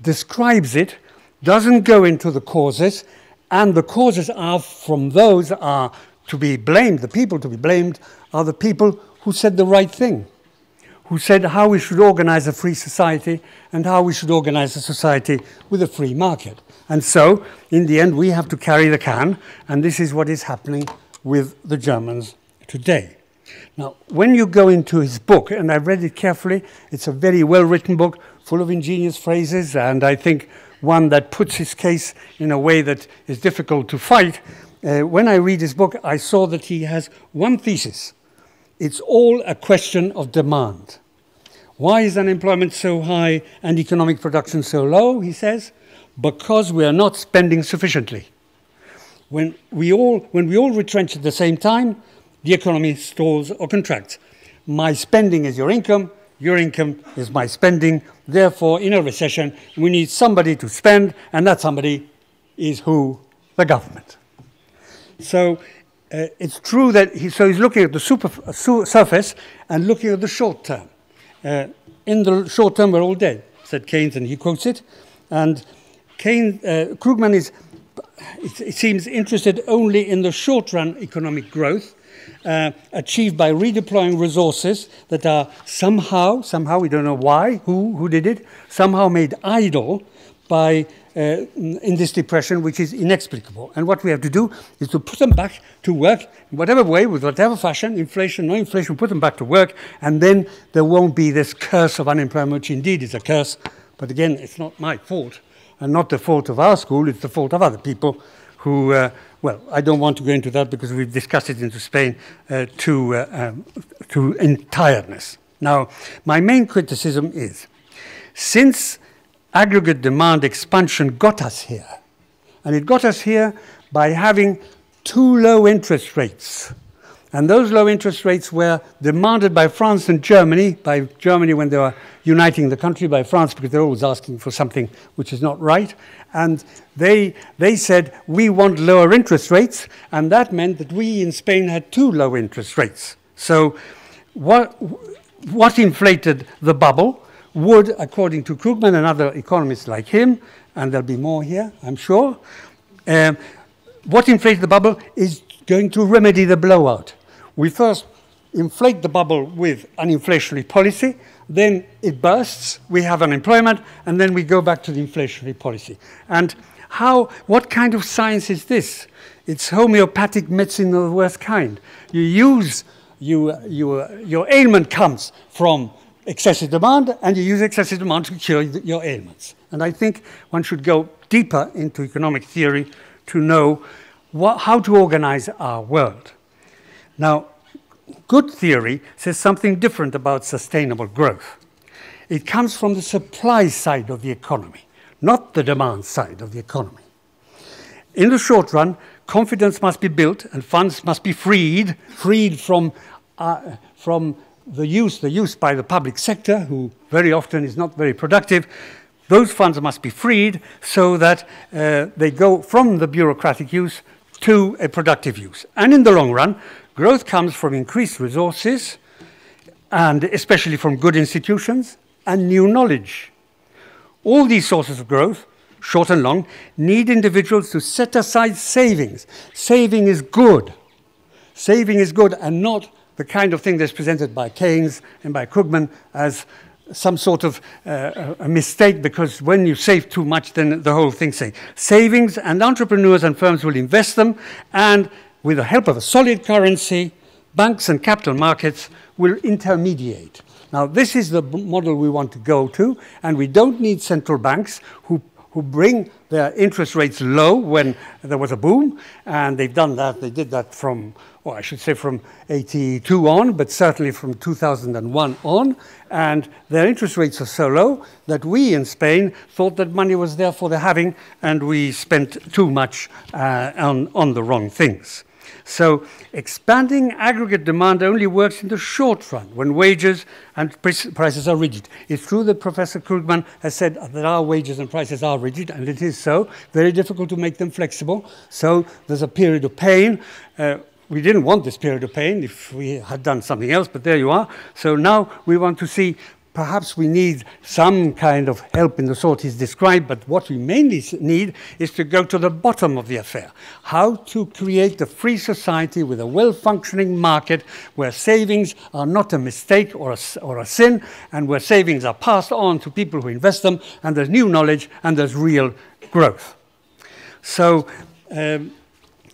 Speaker 4: describes it, doesn't go into the causes, and the causes are from those are to be blamed, the people to be blamed are the people who said the right thing, who said how we should organize a free society and how we should organize a society with a free market. And so, in the end, we have to carry the can, and this is what is happening with the Germans today. Now, when you go into his book, and I read it carefully, it's a very well written book, full of ingenious phrases, and I think one that puts his case in a way that is difficult to fight. Uh, when I read his book, I saw that he has one thesis it's all a question of demand. Why is unemployment so high and economic production so low? He says, because we are not spending sufficiently. When we all, when we all retrench at the same time, the economy stalls or contracts. My spending is your income, your income is my spending. Therefore, in a recession, we need somebody to spend, and that somebody is who? The government. So uh, it's true that he, so he's looking at the super, uh, su surface and looking at the short term. Uh, in the short term, we're all dead, said Keynes, and he quotes it. And Keynes, uh, Krugman is, it, it, seems, interested only in the short run economic growth uh, achieved by redeploying resources that are somehow, somehow, we don't know why, who, who did it, somehow made idle by uh, in this depression, which is inexplicable. And what we have to do is to put them back to work in whatever way, with whatever fashion, inflation, no inflation, put them back to work, and then there won't be this curse of unemployment, which indeed is a curse. But again, it's not my fault, and not the fault of our school, it's the fault of other people who, uh, well, I don't want to go into that because we've discussed it into Spain uh, to, uh, um, to in tiredness. Now, my main criticism is since aggregate demand expansion got us here, and it got us here by having too low interest rates. And those low interest rates were demanded by France and Germany, by Germany when they were uniting the country, by France because they're always asking for something which is not right. And they, they said, we want lower interest rates, and that meant that we in Spain had too low interest rates. So what, what inflated the bubble would, according to Krugman and other economists like him, and there'll be more here, I'm sure, um, what inflated the bubble is going to remedy the blowout. We first inflate the bubble with an inflationary policy, then it bursts, we have unemployment, and then we go back to the inflationary policy. And how, what kind of science is this? It's homeopathic medicine of the worst kind. You use, you, you, your ailment comes from excessive demand, and you use excessive demand to cure your ailments. And I think one should go deeper into economic theory to know what, how to organize our world. Now, good theory says something different about sustainable growth. It comes from the supply side of the economy, not the demand side of the economy. In the short run, confidence must be built and funds must be freed, freed from, uh, from the use, the use by the public sector, who very often is not very productive, those funds must be freed so that uh, they go from the bureaucratic use to a productive use. And in the long run, growth comes from increased resources, and especially from good institutions and new knowledge. All these sources of growth, short and long, need individuals to set aside savings. Saving is good. Saving is good and not the kind of thing that's presented by Keynes and by Krugman as some sort of uh, a mistake because when you save too much, then the whole thing sinks. Savings and entrepreneurs and firms will invest them, and with the help of a solid currency, banks and capital markets will intermediate. Now, this is the model we want to go to, and we don't need central banks who who bring their interest rates low when there was a boom, and they've done that. They did that from, or I should say from 82 on, but certainly from 2001 on. And their interest rates are so low that we in Spain thought that money was there for the having, and we spent too much uh, on, on the wrong things. So expanding aggregate demand only works in the short run when wages and prices are rigid. It's true that Professor Krugman has said that our wages and prices are rigid, and it is so. Very difficult to make them flexible. So there's a period of pain. Uh, we didn't want this period of pain if we had done something else, but there you are. So now we want to see perhaps we need some kind of help in the sort he's described, but what we mainly need is to go to the bottom of the affair. How to create a free society with a well functioning market where savings are not a mistake or a, or a sin, and where savings are passed on to people who invest them, and there's new knowledge and there's real growth. So, um,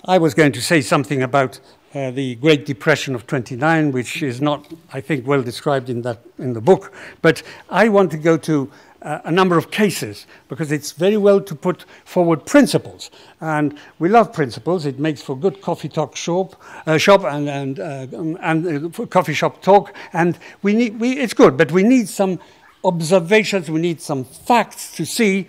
Speaker 4: I was going to say something about uh, the Great Depression of 29, which is not, I think, well described in, that, in the book. But I want to go to uh, a number of cases because it's very well to put forward principles. And we love principles. It makes for good coffee talk shop, uh, shop and, and, uh, and uh, coffee shop talk. And we need, we, it's good, but we need some observations, we need some facts to see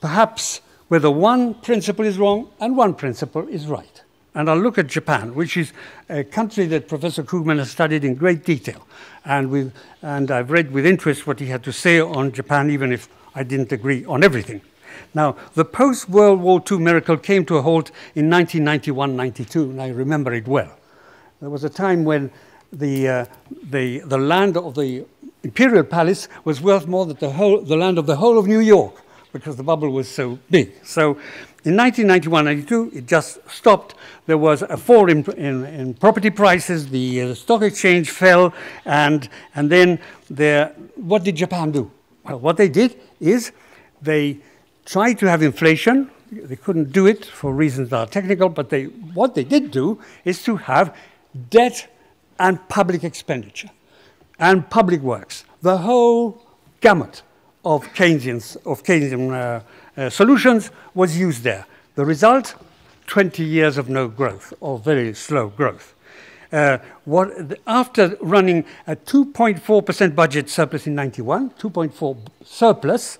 Speaker 4: perhaps whether one principle is wrong and one principle is right. And I'll look at Japan, which is a country that Professor Krugman has studied in great detail. And, with, and I've read with interest what he had to say on Japan, even if I didn't agree on everything. Now, the post World War II miracle came to a halt in 1991 92, and I remember it well. There was a time when the, uh, the, the land of the Imperial Palace was worth more than the, whole, the land of the whole of New York because the bubble was so big. So in 1991-92, it just stopped. There was a fall in, in, in property prices. The uh, stock exchange fell, and and then what did Japan do? Well, what they did is they tried to have inflation. They couldn't do it for reasons that are technical, but they, what they did do is to have debt and public expenditure and public works, the whole gamut of Keynesian, of Keynesian uh, uh, solutions was used there. The result 20 years of no growth or very slow growth. uh, what, after running a 2.4% budget surplus in 91, 2.4 surplus,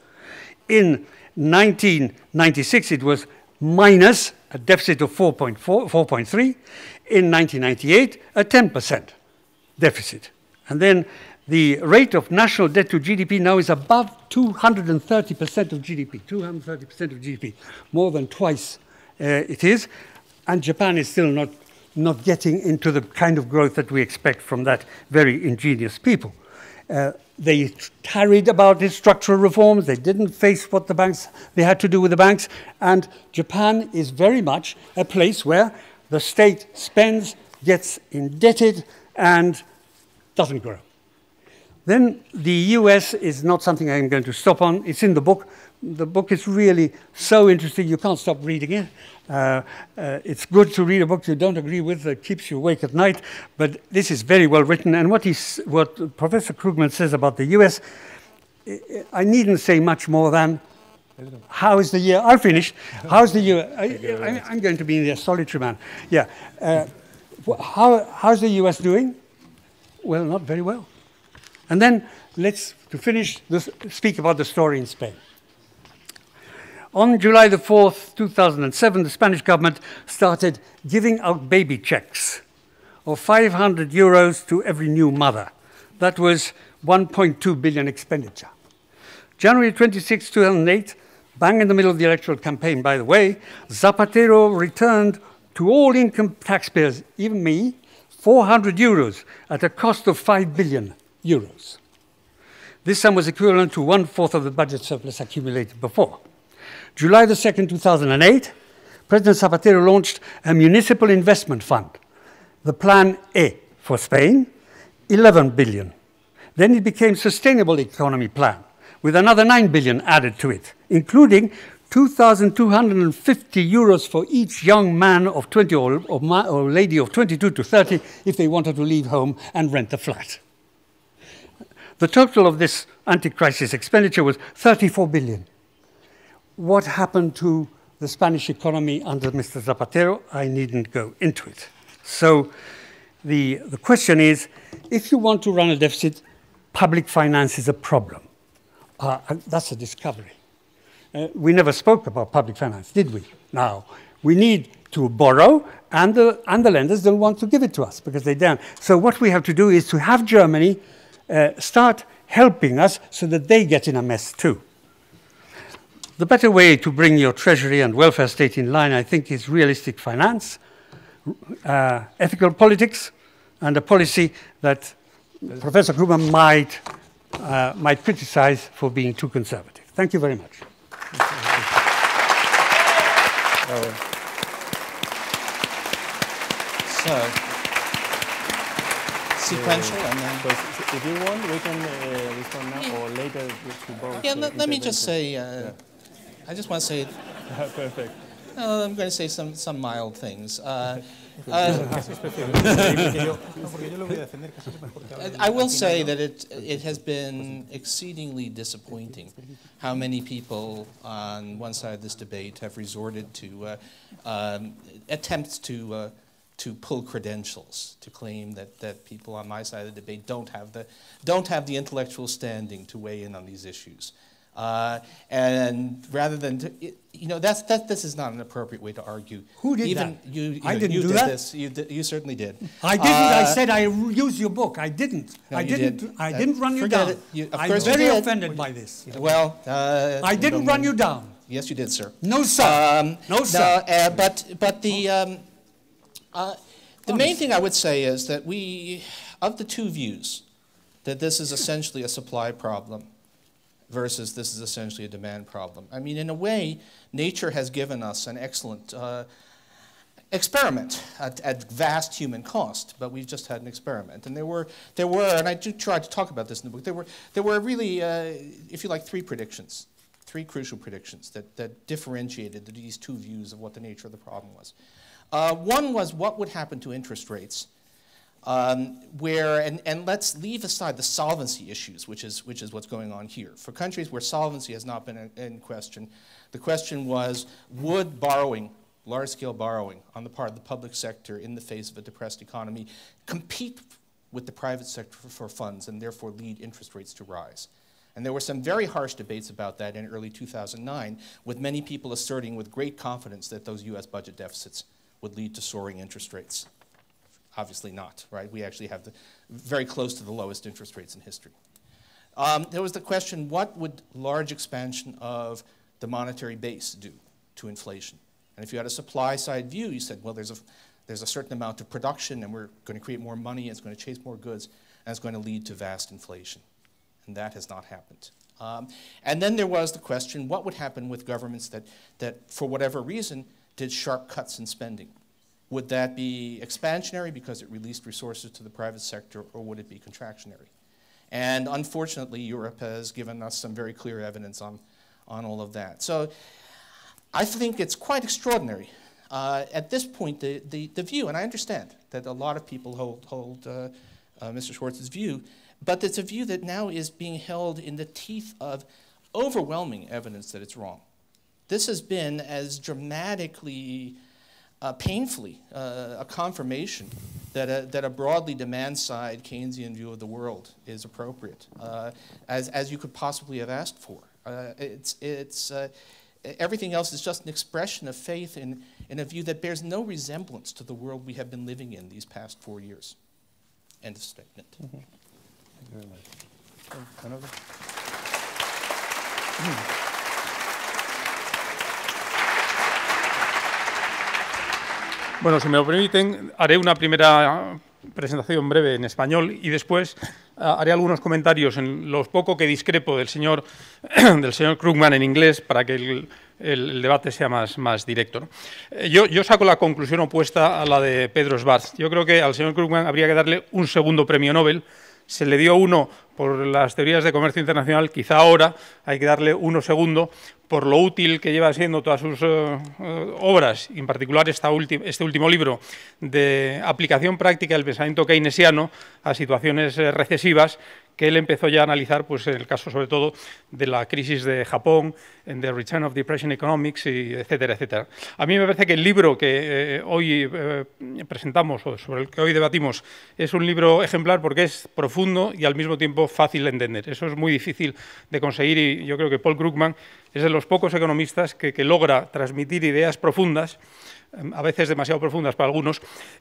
Speaker 4: in 1996 it was minus a deficit of 4.4, 4.3. In 1998, a 10% deficit. And then the rate of national debt to GDP now is above 230% of GDP, 230% of GDP, more than twice uh, it is. And Japan is still not, not getting into the kind of growth that we expect from that very ingenious people. Uh, they carried about these structural reforms. They didn't face what the banks they had to do with the banks. And Japan is very much a place where the state spends, gets indebted, and doesn't grow. Then the US is not something I'm going to stop on. It's in the book. The book is really so interesting, you can't stop reading it. Uh, uh, it's good to read a book you don't agree with that keeps you awake at night, but this is very well written. And what, he's, what Professor Krugman says about the US, I needn't say much more than how is the year? I'll finish. How's the year? I, am going to be in the solitary man. Yeah. Uh, how, how's the US doing? Well, not very well. And then let's, to finish, this, speak about the story in Spain. On July the 4th, 2007, the Spanish government started giving out baby checks of 500 euros to every new mother. That was 1.2 billion expenditure. January 26, 2008, bang in the middle of the electoral campaign, by the way, Zapatero returned to all income taxpayers, even me, 400 euros at a cost of 5 billion euros. This sum was equivalent to one fourth of the budget surplus accumulated before. July the 2nd, 2008, President Zapatero launched a municipal investment fund, the Plan A for Spain, 11 billion. Then it became Sustainable Economy Plan, with another 9 billion added to it, including 2,250 euros for each young man of 20 or, or, or lady of 22 to 30 if they wanted to leave home and rent a flat. The total of this anti-crisis expenditure was 34 billion. What happened to the Spanish economy under Mr. Zapatero? I needn't go into it. So the, the question is, if you want to run a deficit, public finance is a problem. Uh, that's a discovery. Uh, we never spoke about public finance, did we? Now, we need to borrow, and the, and the lenders don't want to give it to us because they don't. So what we have to do is to have Germany uh, start helping us so that they get in a mess too. The better way to bring your treasury and welfare state in line, I think, is realistic finance, uh, ethical politics, and a policy that Professor Krugman might, uh, might criticize for being too conservative. Thank you very much.
Speaker 2: So, sequential and then.
Speaker 3: if you want, we can uh, respond now yeah. or later to both.
Speaker 2: Yeah, let, let me just say, uh, yeah. I just want to say. [laughs]
Speaker 3: Perfect.
Speaker 2: Uh, I'm going to say some, some mild things. Uh, [laughs] uh, I will say that it, it has been exceedingly disappointing how many people on one side of this debate have resorted to uh, um, attempts to uh, to pull credentials, to claim that, that people on my side of the debate don't have the, don't have the intellectual standing to weigh in on these issues. Uh, and rather than, to, you know, that's, that, this is not an appropriate way to argue.
Speaker 4: Who did Even
Speaker 2: that? You, you
Speaker 4: I
Speaker 2: know,
Speaker 4: didn't
Speaker 2: you
Speaker 4: do
Speaker 2: did
Speaker 4: that.
Speaker 2: This. You, did, you certainly did.
Speaker 4: I didn't. Uh, I said I use your book. I didn't.
Speaker 2: No,
Speaker 4: I didn't.
Speaker 2: Did.
Speaker 4: I didn't run you
Speaker 2: down.
Speaker 4: You, I'm very offended by this.
Speaker 2: Well, uh,
Speaker 4: I didn't run you down.
Speaker 2: Yes, you did, sir.
Speaker 4: No, sir. Um, no, sir.
Speaker 2: No, uh, but but the. Um, uh, the main thing I would say is that we, of the two views, that this is essentially a supply problem versus this is essentially a demand problem. I mean, in a way, nature has given us an excellent uh, experiment at, at, vast human cost, but we've just had an experiment. And there were, there were, and I do try to talk about this in the book, there were, there were really, uh, if you like, three predictions, three crucial predictions that, that differentiated these two views of what the nature of the problem was. Uh, one was what would happen to interest rates, um, where, and, and let's leave aside the solvency issues, which is, which is what's going on here. For countries where solvency has not been in, question, the question was would borrowing large scale borrowing on the part of the public sector in the face of a depressed economy compete with the private sector for funds and therefore lead interest rates to rise. And there were some very harsh debates about that in early 2009, with many people asserting with great confidence that those US budget deficits would lead to soaring interest rates. Obviously not, right? We actually have the, very close to the lowest interest rates in history. Um, there was the question what would large expansion of the monetary base do to inflation? And if you had a supply side view, you said, well, there's a, there's a certain amount of production and we're going to create more money, it's going to chase more goods, and it's going to lead to vast inflation and that has not happened. Um, and then there was the question what would happen with governments that, that, for whatever reason, did sharp cuts in spending? Would that be expansionary because it released resources to the private sector, or would it be contractionary? And unfortunately, Europe has given us some very clear evidence on, on all of that. So I think it's quite extraordinary. Uh, at this point, the, the, the, view, and I understand that a lot of people hold, hold uh, uh, Mr. Schwartz's view, but it's a view that now is being held in the teeth of overwhelming evidence that it's wrong. This has been as dramatically, uh, painfully, uh, a confirmation that a, that a broadly demand side Keynesian view of the world is appropriate, uh, as, as you could possibly have asked for. Uh, it's, it's, uh, everything else is just an expression of faith in, in a view that bears no resemblance to the world we have been living in these past four years. End of statement. Mm-hmm.
Speaker 5: Bueno, si me lo permiten, haré una primera presentación breve en español y después uh, haré algunos comentarios en lo poco que discrepo del señor, [clears throat] del señor Krugman en inglés para que el, el, el debate sea más, más directo. ¿no? Eh, yo, yo, saco la conclusión opuesta a la de Pedro Schwartz. Yo creo que al señor Krugman habría que darle un segundo premio Nobel se le dio uno por las teorías de comercio internacional, quizá ahora hay que darle uno segundo por lo útil que lleva siendo todas sus uh, obras, y en particular este último libro de aplicación práctica del pensamiento keynesiano a situaciones uh, recesivas que él empezó ya a analizar, pues en el caso sobre todo de la crisis de Japón, en The Return of Depression Economics, y etcétera, etcétera. A mí me parece que el libro que eh, hoy eh, presentamos o sobre el que hoy debatimos es un libro ejemplar porque es profundo y al mismo tiempo fácil de entender. Eso es muy difícil de conseguir y yo creo que Paul Krugman es de los pocos economistas que, que logra transmitir ideas profundas a veces demasiado profundas para algunos,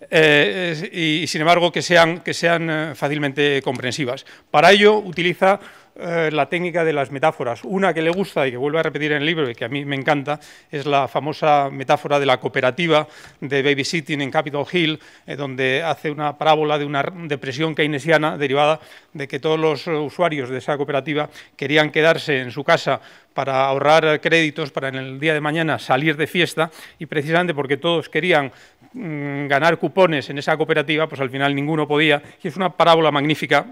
Speaker 5: eh, y, sin embargo que sean, que sean eh, fácilmente comprensivas. Para ello utiliza eh, la técnica de las metáforas. Una que le gusta y que vuelve a repetir en el libro y que a mí me encanta es la famosa metáfora de la cooperativa de babysitting en Capitol Hill, eh, donde hace una parábola de una depresión keynesiana derivada de que todos los usuarios de esa cooperativa querían quedarse en su casa para ahorrar créditos para en el día de mañana salir de fiesta y precisamente porque todos querían mmm, ganar cupones en esa cooperativa, pues al final ninguno podía. Es una parábola magnífica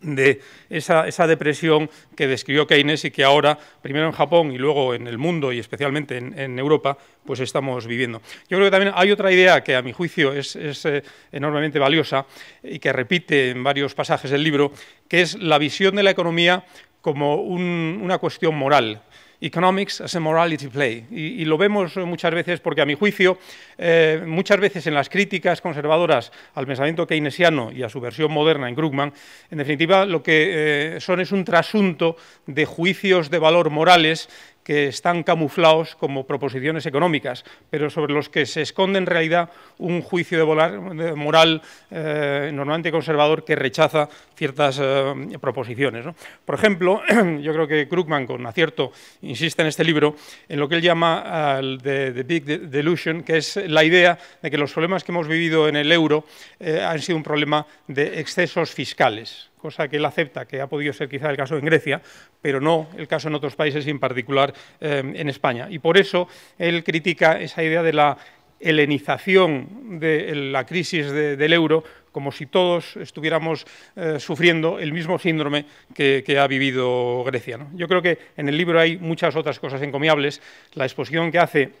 Speaker 5: de esa, esa, depresión que describió Keynes y que ahora, primero en Japón y luego en el mundo y especialmente en, Europa, pues estamos viviendo. Yo creo que también hay otra idea que a mi juicio es, es eh, enormemente valiosa y que repite en varios pasajes del libro, que es la visión de la economía como un, una cuestión moral economics as a morality play. Y, lo vemos muchas veces porque, a mi juicio, eh, muchas veces en las críticas conservadoras al pensamiento keynesiano y a su versión moderna en Krugman, en definitiva, lo que eh, son es un trasunto de juicios de valor morales que están camuflados como proposiciones económicas, pero sobre los que se esconde en realidad un juicio de, volar, moral eh, normalmente conservador que rechaza ciertas eh, proposiciones. Por ejemplo, [clears throat] yo creo que Krugman, con acierto, insiste en este libro en lo que él llama uh, the, the, Big Delusion, que es la idea de que los problemas que hemos vivido en el euro eh, han sido un problema de excesos fiscales cosa que él acepta, que ha podido ser quizá el caso en Grecia, pero no el caso en otros países y en particular eh, en España. Y por eso él critica esa idea de la helenización de la crisis de, del euro como si todos estuviéramos eh, sufriendo el mismo síndrome que, ha vivido Grecia. Yo creo que en el libro hay muchas otras cosas encomiables. La exposición que hace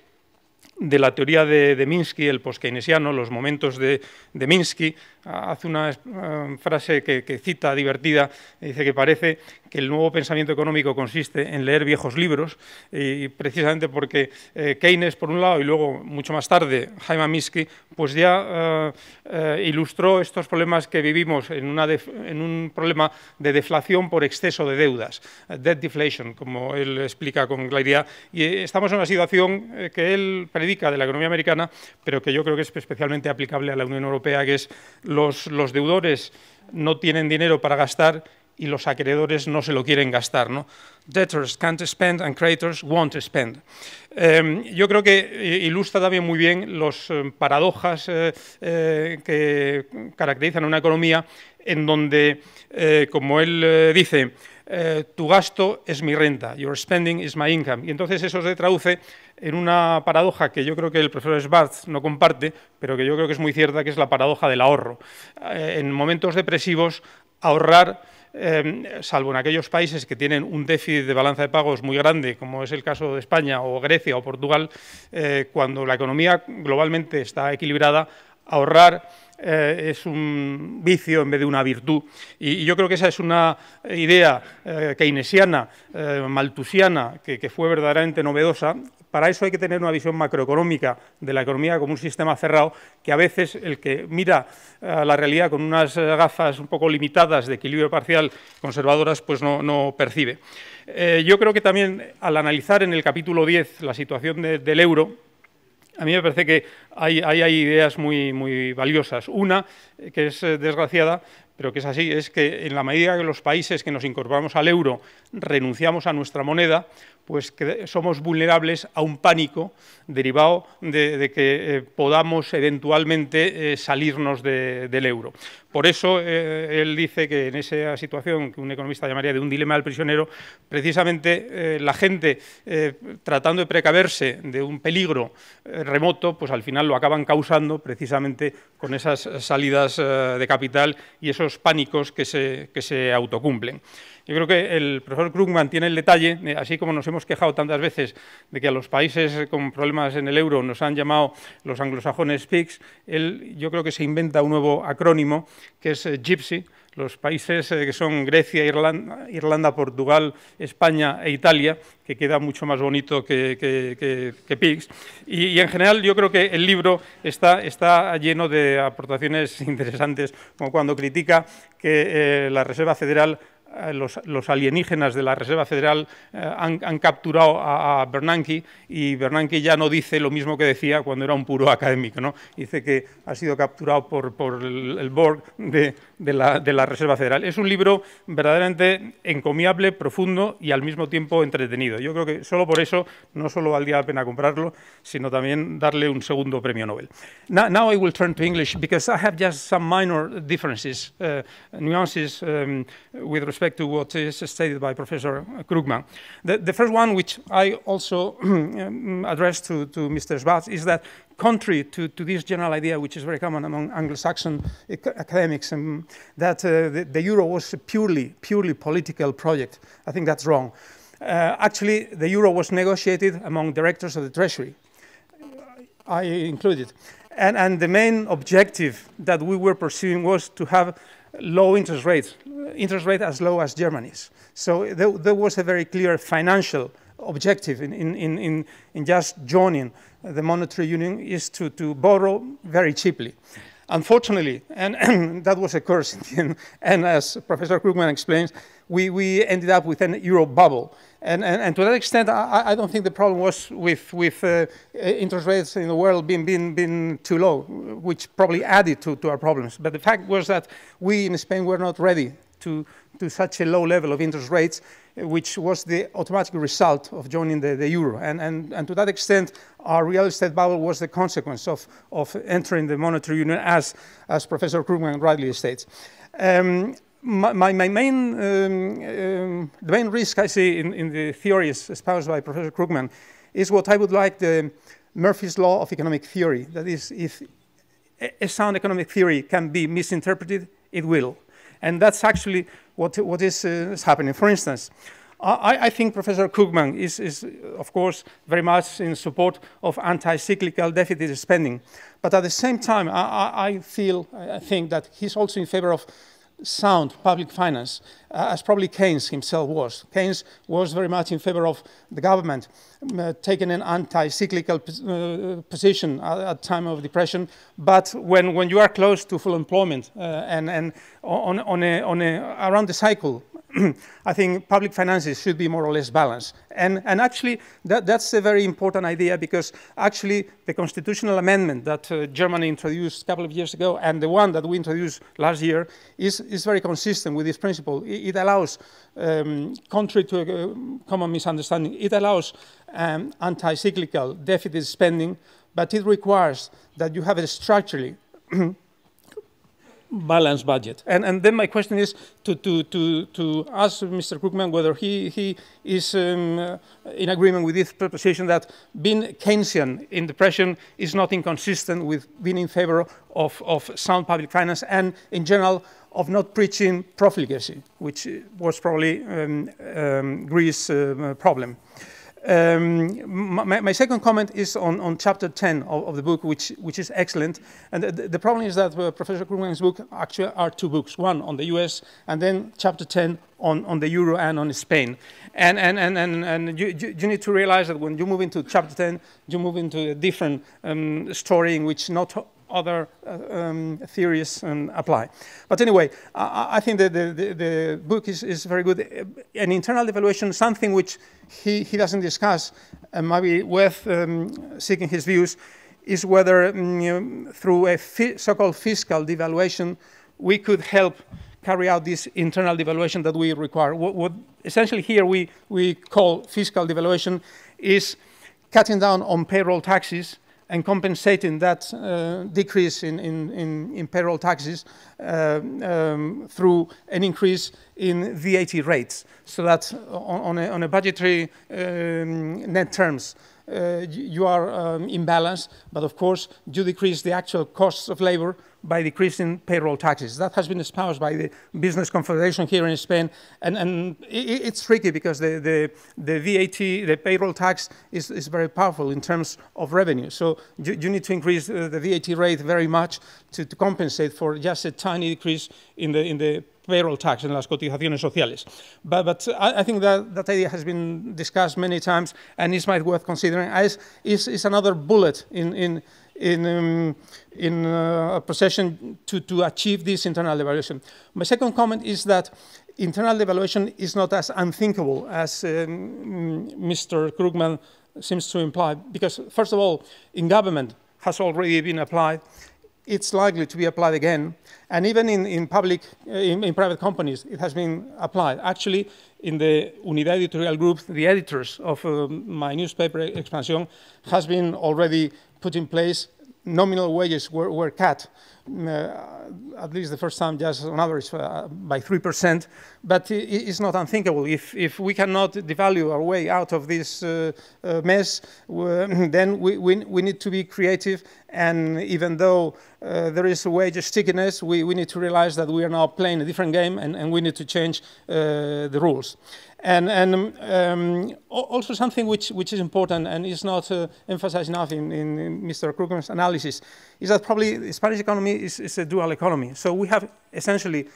Speaker 5: de la teoría de, Minsky, el post-keynesiano, los momentos de, Minsky, hace una eh, frase que, que, cita divertida, dice que parece que el nuevo pensamiento económico consiste en leer viejos libros y precisamente porque eh, Keynes por un lado y luego mucho más tarde Jaime Minsky pues ya eh, ilustró estos problemas que vivimos en, una en, un problema de deflación por exceso de deudas, debt deflation, como él explica con claridad. Y estamos en una situación que él predica de la economía americana, pero que yo creo que es especialmente aplicable a la Unión Europea, que es los, deudores no tienen dinero para gastar y los acreedores no se lo quieren gastar. ¿no? Debtors can't spend and creditors won't spend. Eh, yo creo que ilustra también muy bien las eh, paradojas eh, eh, que caracterizan una economía en donde, eh, como él eh, dice, tu gasto es mi renta, your spending is my income. Y entonces eso se traduce en una paradoja que yo creo que el profesor Schwartz no comparte, pero que yo creo que es muy cierta, que es la paradoja del ahorro. en momentos depresivos, ahorrar eh, salvo en aquellos países que tienen un déficit de balanza de pagos muy grande, como es el caso de España o Grecia o Portugal, eh, cuando la economía globalmente está equilibrada, ahorrar eh, es un vicio en vez de una virtud. Y, yo creo que esa es una idea eh, keynesiana, eh, maltusiana, que, fue verdaderamente novedosa para eso hay que tener una visión macroeconómica de la economía como un sistema cerrado, que a veces el que mira uh, la realidad con unas uh, gafas un poco limitadas de equilibrio parcial conservadoras, pues no, no percibe. Eh, yo creo que también al analizar en el capítulo 10 la situación de, del euro, a mí me parece que hay, hay, hay, ideas muy, muy valiosas. Una, que es eh, desgraciada, pero que es así, es que en la medida que los países que nos incorporamos al euro renunciamos a nuestra moneda, pues que somos vulnerables a un pánico derivado de, que eh, podamos eventualmente eh, salirnos de, del euro. Por eso eh, él dice que en esa situación que un economista llamaría de un dilema del prisionero, precisamente la gente tratando de precaverse de un peligro remoto, pues al final lo acaban causando precisamente con esas salidas de capital y esos pánicos que se, que se autocumplen. Yo creo que el profesor Krugman tiene el detalle, eh, así como nos hemos quejado tantas veces de que a los países con problemas en el euro nos han llamado los anglosajones PIGS, él yo creo que se inventa un nuevo acrónimo que es eh, GYPSY, los países eh, que son Grecia, Irlanda, Portugal, España e Italia, que queda mucho más bonito que, que, PIGS. Y, y, en general yo creo que el libro está, está lleno de aportaciones [laughs] interesantes, como cuando critica que eh, la Reserva Federal los, los, alienígenas de la Reserva Federal eh, han, capturado a, Bernanke y Bernanke ya no dice lo mismo que decía cuando era un puro académico, ¿no? Dice que ha sido capturado por, el, board de, de, la, Reserva Federal. Es un libro verdaderamente encomiable, profundo y al mismo tiempo entretenido. Yo creo que solo por eso no solo valdría la pena comprarlo, sino también darle un segundo premio Nobel. Now, I will turn to English because I have just some minor differences, uh, nuances um, with respect to what is stated by Professor Krugman. The, the first one, which I also [clears throat] addressed to, to Mr. Schwartz, is that contrary to, to, this general idea, which is very common among Anglo-Saxon academics, um, that uh, the, the, euro was a purely, purely political project. I think that's wrong. Uh, actually, the euro was negotiated among directors of the Treasury. I included. And, and the main objective that we were pursuing was to have low interest rates, interest rate as low as Germany's. So there, there was a very clear financial objective in, in, in, in just joining the monetary union is to, to borrow very cheaply. Unfortunately, and, [clears throat] that was a curse, and, and as Professor Krugman explains, we, we ended up with an euro bubble. And, and, and to that extent, I, I, don't think the problem was with, with uh, interest rates in the world being, being, being too low, which probably added to, to our problems. But the fact was that we in Spain were not ready to, to such a low level of interest rates, which was the automatic result of joining the, the euro. And, and, and to that extent, our real estate bubble was the consequence of, of entering the monetary union, as, as Professor Krugman rightly states. Um, my, my, my, main, um, um, the main risk I see in, in, the theories espoused by Professor Krugman is what I would like the Murphy's law of economic theory. That is, if a sound economic theory can be misinterpreted, it will. And that's actually what, what is, uh, is happening. For instance, I, I, think Professor Krugman is, is, of course, very much in support of anti-cyclical deficit spending. But at the same time, I, I, feel, I think that he's also in favor of sound public finance, uh, as probably Keynes himself was. Keynes was very much in favor of the government uh, taking an anti-cyclical uh, position at, at time of depression, but when, when you are close to full employment uh, and, and on, on, a, on a, around the cycle, [clears throat] I think public finances should be more or less balanced. And, and actually, that, that's a very important idea because actually the constitutional amendment that uh, Germany introduced a couple of years ago and the one that we introduced last year is, is very consistent with this principle. It, it allows, um, contrary to a common misunderstanding, it allows um, anti-cyclical deficit spending, but it requires that you have a structurally [clears throat] balanced budget. And, and then my question is to, to, to, to ask Mr. Krugman whether he, he is um, uh, in agreement with this proposition that being Keynesian in depression is not inconsistent with being in favor of, of sound public finance and, in general, of not preaching profligacy, which was probably um, um, Greece's uh, problem. Um, my, my, second comment is on, on chapter 10 of, of, the book, which, which is excellent. And the, the problem is that uh, Professor Krugman's book actually are two books, one on the US and then chapter 10 on, on the euro and on Spain. And, and, and, and, and you, you, need to realize that when you move into chapter 10, you move into a different um, story in which not other uh, um, theories um, apply. But anyway, I, I think that the, the, the, book is, is very good. An internal evaluation, something which he, he doesn't discuss, and maybe worth um, seeking his views, is whether mm, you know, through a so-called fiscal devaluation, we could help carry out this internal devaluation that we require. What, what essentially here we, we call fiscal devaluation is cutting down on payroll taxes and compensating that uh, decrease in, in, in, in, payroll taxes uh, um, through an increase in VAT rates, so that on, on, a, on a, budgetary um, net terms, you are um, in balance, but of course you decrease the actual costs of labor by decreasing payroll taxes. That has been espoused by the Business Confederation here in Spain, and, and it, it's tricky because the, the, the, VAT, the payroll tax, is, is very powerful in terms of revenue. So you, you need to increase uh, the VAT rate very much to, to compensate for just a tiny decrease in the, in the payroll tax and las cotizaciones sociales. But, but I, I, think that, that idea has been discussed many times and is might worth considering as is, is another bullet in, in, in, um, in uh, a procession to, to achieve this internal devaluation. My second comment is that internal devaluation is not as unthinkable as um, Mr. Krugman seems to imply, because first of all, in government has already been applied, it's likely to be applied again, and even in, in public, uh, in, in, private companies, it has been applied. Actually, in the Unidad Editorial Group, the editors of uh, my newspaper, Expansión, has been already put in place nominal wages were, were cut, uh, at least the first time, just on average uh, by 3%. But it's not unthinkable. If, if we cannot devalue our way out of this uh, mess, [clears throat] then we, we, we, need to be creative. And even though uh, there is a wage stickiness, we, we need to realize that we are now playing a different game and, and we need to change uh, the rules. And, and um, also something which, which is important and is not uh, emphasized enough in, in, in Mr. Krugman's analysis is that probably the Spanish economy is, is, a dual economy. So we have essentially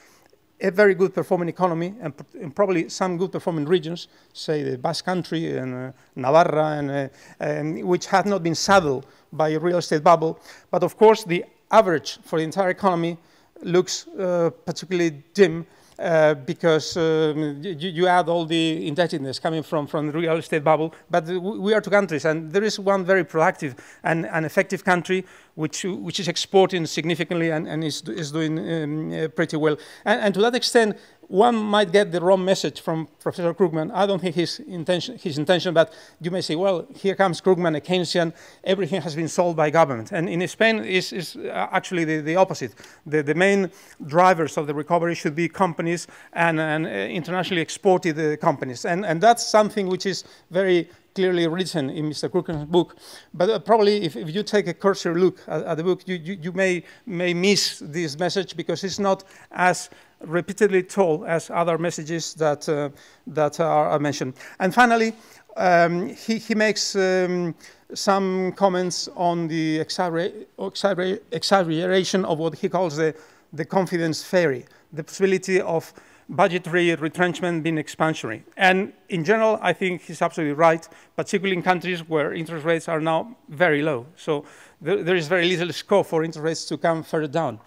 Speaker 5: a very good performing economy and, and probably some good performing regions, say the Basque Country and uh, Navarra, and, uh, um, which have not been saddled by a real estate bubble. But of course, the average for the entire economy looks uh, particularly dim uh, because um, you, you, add all the indebtedness coming from, from the real estate bubble. But we are two countries, and there is one very productive and, and effective country which, which is exporting significantly and, and is, is doing um, uh, pretty well. And, and to that extent, one might get the wrong message from Professor Krugman. I don't think his intention, his intention, but you may say, well, here comes Krugman, a Keynesian, everything has been solved by government. And in Spain, is is uh, actually the, the opposite. The, the main drivers of the recovery should be companies and, and uh, internationally exported uh, companies. And, and that's something which is very clearly written in Mr. Krugman's book. But uh, probably if, if, you take a cursory look at, at the book, you, you, you, may, may miss this message because it's not as repeatedly told as other messages that, uh, that are, mentioned. And finally, um, he, he makes um, some comments on the exaggeration of what he calls the, the confidence fairy, the possibility of budgetary retrenchment being expansionary. And in general, I think he's absolutely right, particularly in countries where interest rates are now very low. So there, there is very little scope for interest rates to come further down.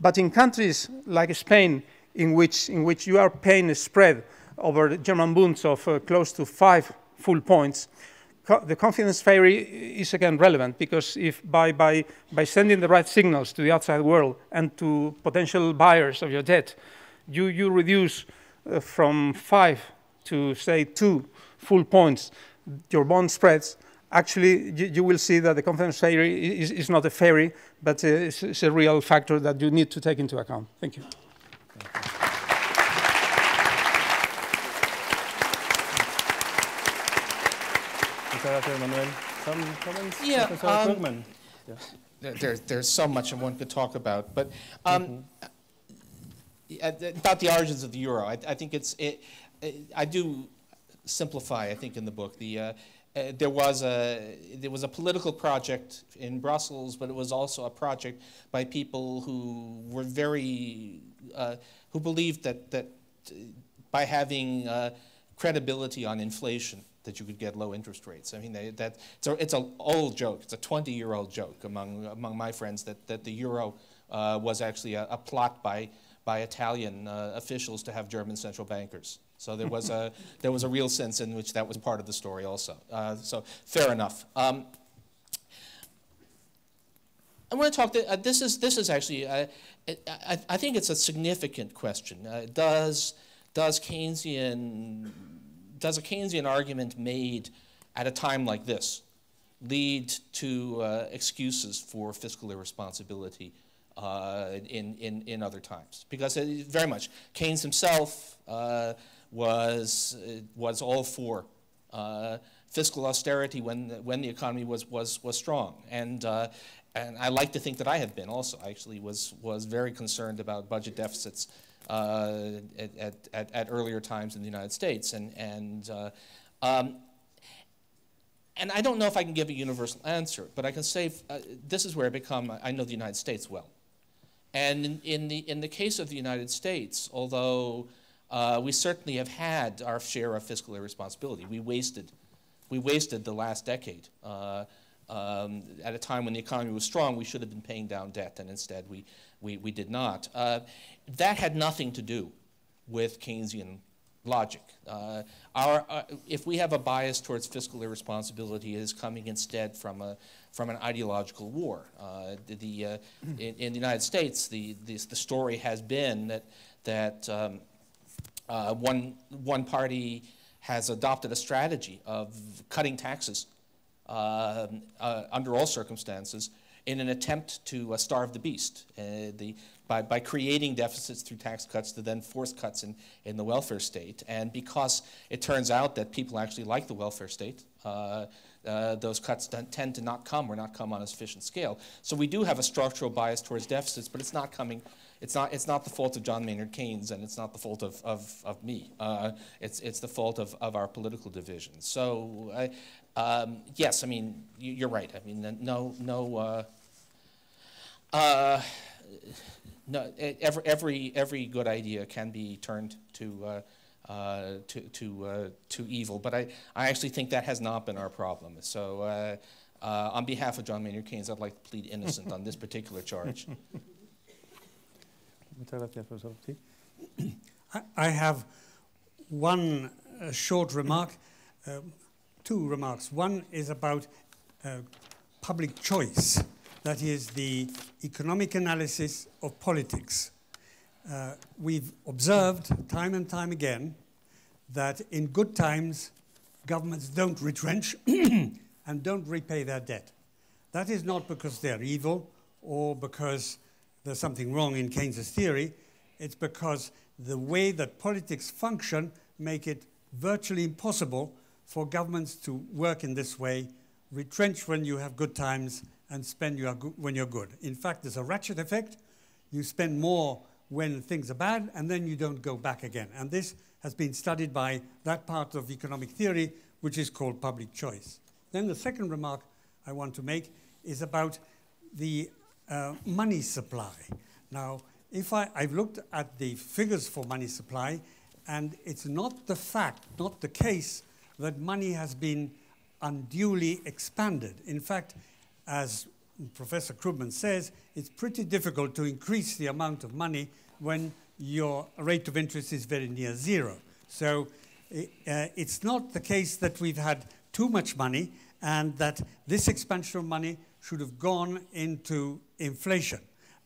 Speaker 5: But in countries like Spain, in which, in which you are paying a spread over German bonds of uh, close to five full points, co the confidence fairy is again relevant because if by, by, by sending the right signals to the outside world and to potential buyers of your debt, you, you reduce uh, from five to say two full points your bond spreads, actually you, you will see that the confidence fairy is, is not a fairy, but uh, it's, it's, a real factor that you need to take into account. Thank you.
Speaker 3: gracias, Manuel. Some comments,
Speaker 2: yeah, um, yeah. There, there's, there's so much one could talk about, but um, mm -hmm about the origins of the euro. I, I think it's, it, it, I do simplify, I think, in the book. The, uh, uh, there, was a, there was a political project in Brussels, but it was also a project by people who were very, uh, who believed that, that by having uh, credibility on inflation, that you could get low interest rates. I mean, they, that, it's, a, it's an old joke. It's a 20-year-old joke among, among my friends that, that the euro uh, was actually a, a plot by by Italian uh, officials to have German central bankers. So there was a [laughs] there was a real sense in which that was part of the story also. Uh, so fair enough. Um, I want to talk. To, uh, this is this is actually uh, it, I, I, think it's a significant question. Uh, does does Keynesian does a Keynesian argument made at a time like this lead to uh, excuses for fiscal irresponsibility uh, in, in, in other times. Because very much, Keynes himself uh, was, uh, was all for uh, fiscal austerity when, when the economy was, was, was strong. And, uh, and I like to think that I have been also. I actually was, was very concerned about budget deficits uh, at, at, at, earlier times in the United States. And, and um, and I don't know if I can give a universal answer, but I can say uh, this is where I become, I know the United States well. And in, in, the, in the case of the United States, although uh, we certainly have had our share of fiscal irresponsibility, we wasted, we wasted the last decade. Uh, um, at a time when the economy was strong, we should have been paying down debt, and instead we, we, we did not. Uh, that had nothing to do with Keynesian logic. Uh, our, uh, if we have a bias towards fiscal irresponsibility, it is coming instead from, a, from an ideological war. Uh, the, uh, in, in, the United States, the, the, the, story has been that, that um, uh, one, one party has adopted a strategy of cutting taxes um, uh, under all circumstances in an attempt to starve the beast. the, by, by creating deficits through tax cuts to then force cuts in, in the welfare state. And because it turns out that people actually like the welfare state, uh, uh, those cuts tend to not come or not come on a sufficient scale. So we do have a structural bias towards deficits, but it's not coming. It's not, it's not the fault of John Maynard Keynes, and it's not the fault of, of, of me. Uh, it's, it's the fault of, of our political division. So, um, yes, I mean, you, are right. I mean, no, no. Uh, uh, no, every, every, every good idea can be turned to, uh, uh, to, to, uh, to evil, but I, I actually think that has not been our problem. So uh, uh, on behalf of John Maynard Keynes, I'd like to plead innocent on this particular charge. [laughs]
Speaker 4: I have one uh, short remark, two remarks. One is about public choice that is the economic analysis of politics. Uh, we've observed time and time again that in good times, governments don't retrench [clears throat] and don't repay their debt. That is not because they're evil or because there's something wrong in Keynes's theory. It's because the way that politics function make it virtually impossible for governments to work in this way, retrench when you have good times and spend you when you're good. In fact, there's a ratchet effect. You spend more when things are bad, and then you don't go back again. And this has been studied by that part of economic theory which is called public choice. Then the second remark I want to make is about the uh, money supply. Now, if I, I've looked at the figures for money supply, and it's not the fact, not the case, that money has been unduly expanded. In fact, as Professor Krugman says, it's pretty difficult to increase the amount of money when your rate of interest is very near zero. So uh, it's not the case that we've had too much money and that this expansion of money should have gone into inflation.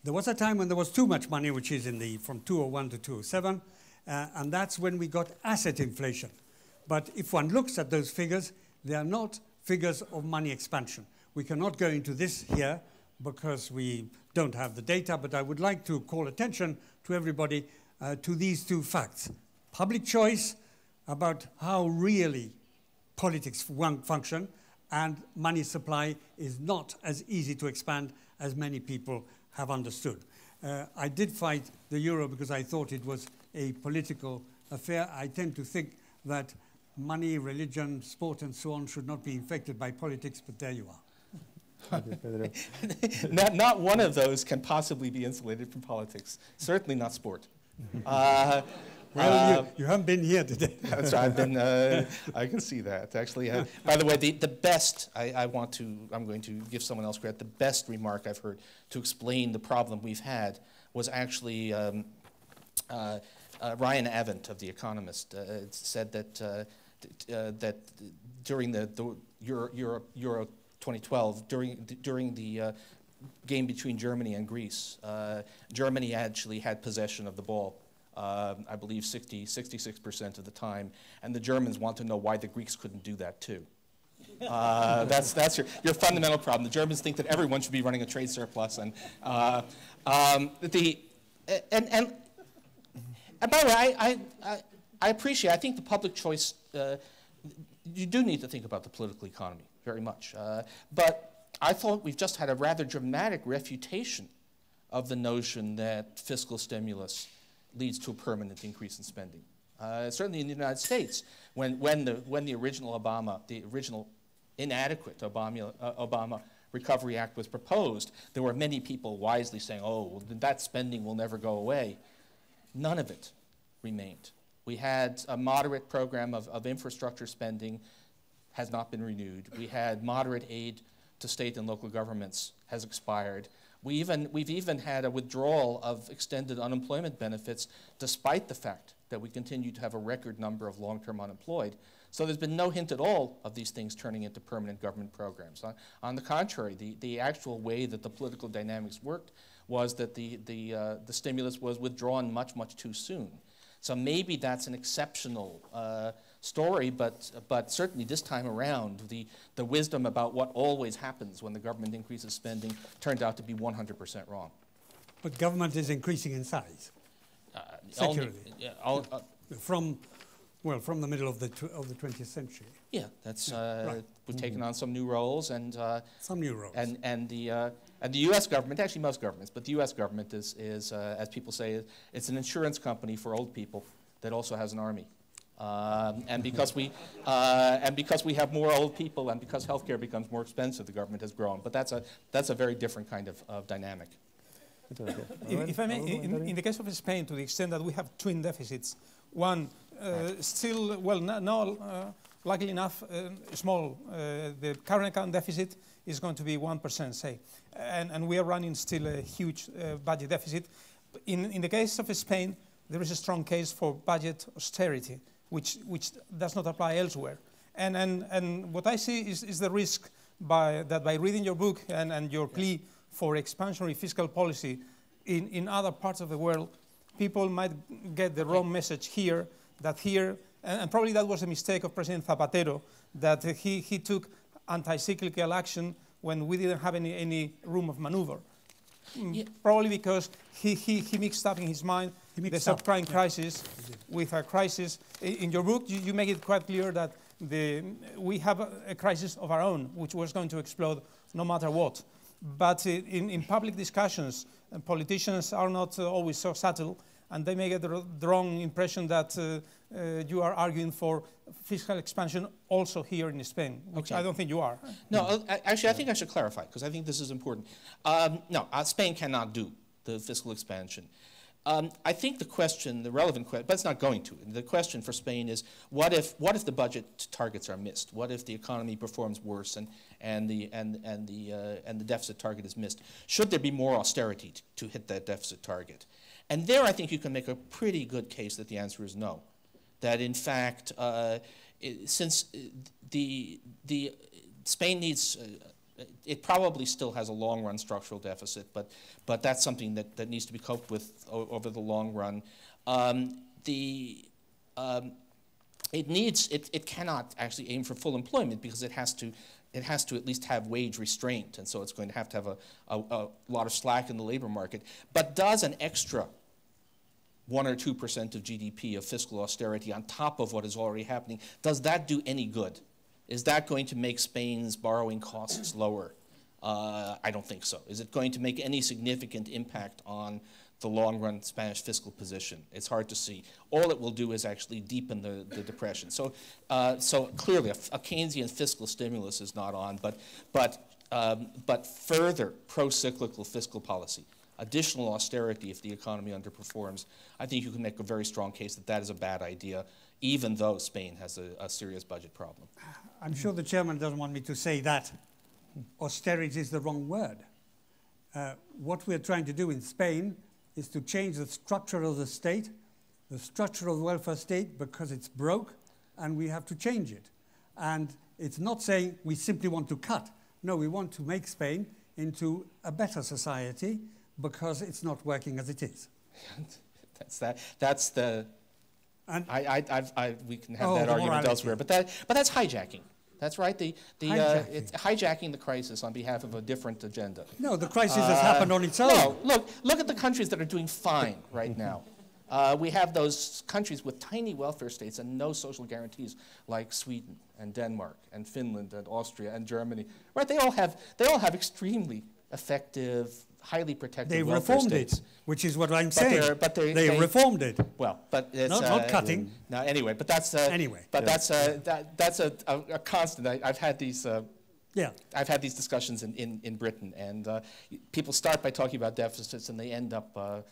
Speaker 4: There was a time when there was too much money, which is in the from 201 to 207, uh, and that's when we got asset inflation. But if one looks at those figures, they are not figures of money expansion. We cannot go into this here because we don't have the data, but I would like to call attention to everybody uh, to these two facts. Public choice about how really politics function and money supply is not as easy to expand as many people have understood. Uh, I did fight the euro because I thought it was a political affair. I tend to think that money, religion, sport, and so on should not be infected by politics, but there you are. [laughs]
Speaker 2: not, not one of those can possibly be insulated from politics. Certainly not sport. [laughs] Uh,
Speaker 4: well, uh, you, you, haven't been here today. [laughs]
Speaker 2: that's right. I've been. Uh, I can see that actually. Uh, by the way, the, the best I, I, want to. I'm going to give someone else credit. The best remark I've heard to explain the problem we've had was actually um, uh, uh, Ryan Avent of the Economist uh, said that that during the, the Euro, Euro, Euro 2012 during during the game between Germany and Greece, Germany actually had possession of the ball uh, I believe 60, 66% of the time. And the Germans want to know why the Greeks couldn't do that too. Uh, [laughs] that's that's your, your fundamental problem. The Germans think that everyone should be running a trade surplus. And, uh, um, the, and, and, and by the way, I, I, I appreciate, I think the public choice, uh, you do need to think about the political economy very much. Uh, but I thought we've just had a rather dramatic refutation of the notion that fiscal stimulus leads to a permanent increase in spending. Uh, certainly in the United States, when, when, the, when the original Obama, the original inadequate Obama, uh, Obama Recovery Act was proposed, there were many people wisely saying, oh, well, that spending will never go away. None of it remained. We had a moderate program of, of infrastructure spending, has not been renewed. We had moderate aid to state and local governments, has expired. We even, we've even had a withdrawal of extended unemployment benefits despite the fact that we continue to have a record number of long-term unemployed. So there's been no hint at all of these things turning into permanent government programs. On, on the contrary, the, the actual way that the political dynamics worked was that the, the, uh, the stimulus was withdrawn much, much too soon. So maybe that's an exceptional uh, story, but, but certainly this time around, the, the wisdom about what always happens when the government increases spending turned out to be 100% wrong.
Speaker 4: But government is increasing in size, uh. Only, all, uh, From well, from the middle of the, of the 20th century.
Speaker 2: Yeah, that's, uh, right. we've taken on some new roles and... Uh,
Speaker 4: some new roles.
Speaker 2: And, and, the, uh, and the U.S. government, actually most governments, but the U.S. government is, is uh, as people say, it's an insurance company for old people that also has an army. Um, and, because we, [laughs] uh, and because we have more old people and because healthcare becomes more expensive, the government has grown. But that's a, that's a very different kind of, of dynamic.
Speaker 5: If, if I may, in, in, the case of Spain, to the extent that we have twin deficits, one uh, still, well, now, uh, luckily enough, uh, small. Uh, the current account deficit is going to be 1%, say. And, and we are running still a huge uh, budget deficit. In, in the case of Spain, there is a strong case for budget austerity, which, which does not apply elsewhere. And, and, and what I see is, is the risk by, that by reading your book and, and your plea for expansionary fiscal policy in, in other parts of the world, people might get the wrong message here that here, and, probably that was a mistake of President Zapatero, that he, he took anti-cyclical action when we didn't have any, any room of maneuver. mm,
Speaker 2: Yeah.
Speaker 5: probably because he, he, he mixed up in his mind the
Speaker 4: mixed up,
Speaker 5: subprime crisis with a crisis. In your book, you, you make it quite clear that the, we have a, a crisis of our own, which was going to explode no matter what. But in, in public discussions, uh, politicians are not uh, always so subtle, and they may get the, the wrong impression that uh, uh, you are arguing for fiscal expansion also here in Spain, which
Speaker 2: Okay.
Speaker 5: I don't think you are.
Speaker 2: No, uh, actually, I think I should clarify, because I think this is important. Um, no, uh, Spain cannot do the fiscal expansion. Um, I think the question, the relevant question, but it's not going to. The question for Spain is, what if, what if the budget targets are missed? What if the economy performs worse and, and, the, and, and, the, uh, and the deficit target is missed? Should there be more austerity to hit that deficit target? And there, I think you can make a pretty good case that the answer is no. That in fact, uh, i since uh, the, the Spain needs, uh, it probably still has a long run structural deficit, but, but that's something that, that needs to be coped with over the long run. Um, the, um, it needs, it, it cannot actually aim for full employment because it has to, it has to at least have wage restraint, and so it's going to have to have a, a, a lot of slack in the labor market. But does an extra one or two percent of GDP of fiscal austerity on top of what is already happening, does that do any good? Is that going to make Spain's borrowing costs lower? Uh, I don't think so. Is it going to make any significant impact on the long run Spanish fiscal position? It's hard to see. All it will do is actually deepen the, the depression. So, uh, so clearly, a, a Keynesian fiscal stimulus is not on, but, but, um, but further pro cyclical fiscal policy additional austerity if the economy underperforms, I think you can make a very strong case that that is a bad idea, even though Spain has a, a serious budget problem.
Speaker 4: I'm sure the chairman doesn't want me to say that austerity is the wrong word. Uh, what we're trying to do in Spain is to change the structure of the state, the structure of the welfare state, because it's broke, and we have to change it. And it's not saying we simply want to cut. No, we want to make Spain into a better society because it's not working as it is. [laughs]
Speaker 2: That's that. That's the.
Speaker 4: And
Speaker 2: I, I, I've, I, we can have
Speaker 4: Oh,
Speaker 2: that argument
Speaker 4: morality.
Speaker 2: elsewhere, but that, but that's hijacking. That's right. The, the, uh,
Speaker 4: Hijacking.
Speaker 2: it's hijacking the crisis on behalf of a different agenda.
Speaker 4: no, the crisis has happened on its own.
Speaker 2: No, look, look at the countries that are doing fine right now. [laughs] Uh, we have those countries with tiny welfare states and no social guarantees, like Sweden and Denmark and Finland and Austria and Germany. Right? They all have they all have extremely effective, highly protected
Speaker 4: They reformed
Speaker 2: states.
Speaker 4: it, which is what I'm
Speaker 2: But
Speaker 4: saying.
Speaker 2: they're- but they-
Speaker 4: they,
Speaker 2: they-
Speaker 4: reformed it.
Speaker 2: Well, but it's
Speaker 4: No, not
Speaker 2: uh,
Speaker 4: cutting.
Speaker 2: No, anyway, but that's uh,
Speaker 4: Anyway.
Speaker 2: But that's uh, that, that's a, a, a constant. I, I've had these. Uh,
Speaker 4: Yeah.
Speaker 2: I've had these discussions in, in, in Britain, and uh, people start by talking about deficits, and they end up uh,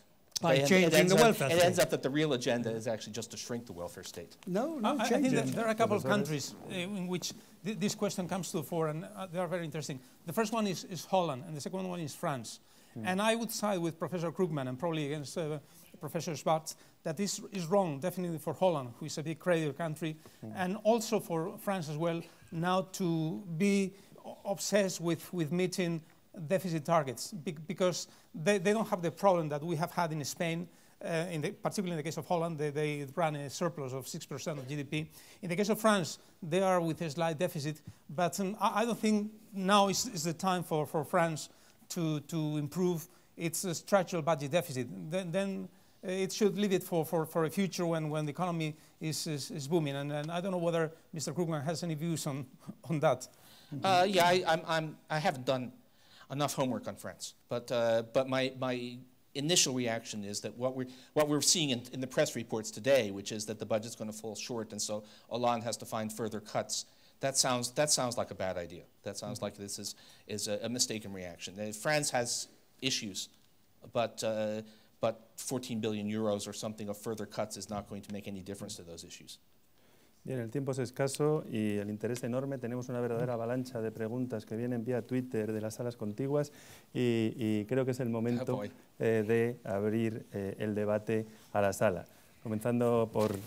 Speaker 4: By
Speaker 2: they end-
Speaker 4: changing
Speaker 2: it ends
Speaker 4: the
Speaker 2: up-
Speaker 4: welfare
Speaker 2: It ends up that the real agenda is actually just to shrink the welfare state.
Speaker 4: No, no
Speaker 5: I- I think that there are a couple of countries uh, in which th- this question comes to the fore, and uh, they are very interesting. The first one is, is Holland, and the second one is France. And I would side with Professor Krugman and probably against uh, Professor Schwartz that this is wrong, definitely for Holland, who is a big creditor country, and also for France as well, now to be obsessed with, with meeting deficit targets bec- because they, they don't have the problem that we have had in Spain uh, in the, particularly in the case of Holland, they, they ran a surplus of 6% of GDP. In the case of France, they are with a slight deficit, but um, I, I don't think now is, is the time for, for France to, to improve its uh, structural budget deficit. Then, then uh, it should leave it for, for, for a future when, when the economy is, is, is booming. And, and I don't know whether Mr. Krugman has any views on, [laughs] on that.
Speaker 2: Uh, yeah, I, I'm, I'm, I haven't done enough homework on France, but, uh, but my, my initial reaction is that what we're, what we're seeing in, in the press reports today, which is that the budget's going to fall short, and so Hollande has to find further cuts. That sounds, that sounds like a bad idea. That sounds like this is, is a, a mistaken reaction. France has issues, but, uh, but 14 billion euros or something of further cuts is not going to make any difference to those issues.
Speaker 3: Bien, el tiempo es escaso y el interés enorme. Tenemos una verdadera avalancha de preguntas que vienen vía Twitter de las salas contiguas y, y creo que es el momento
Speaker 2: boy.
Speaker 3: eh, de abrir eh, el debate a la sala. Comenzando por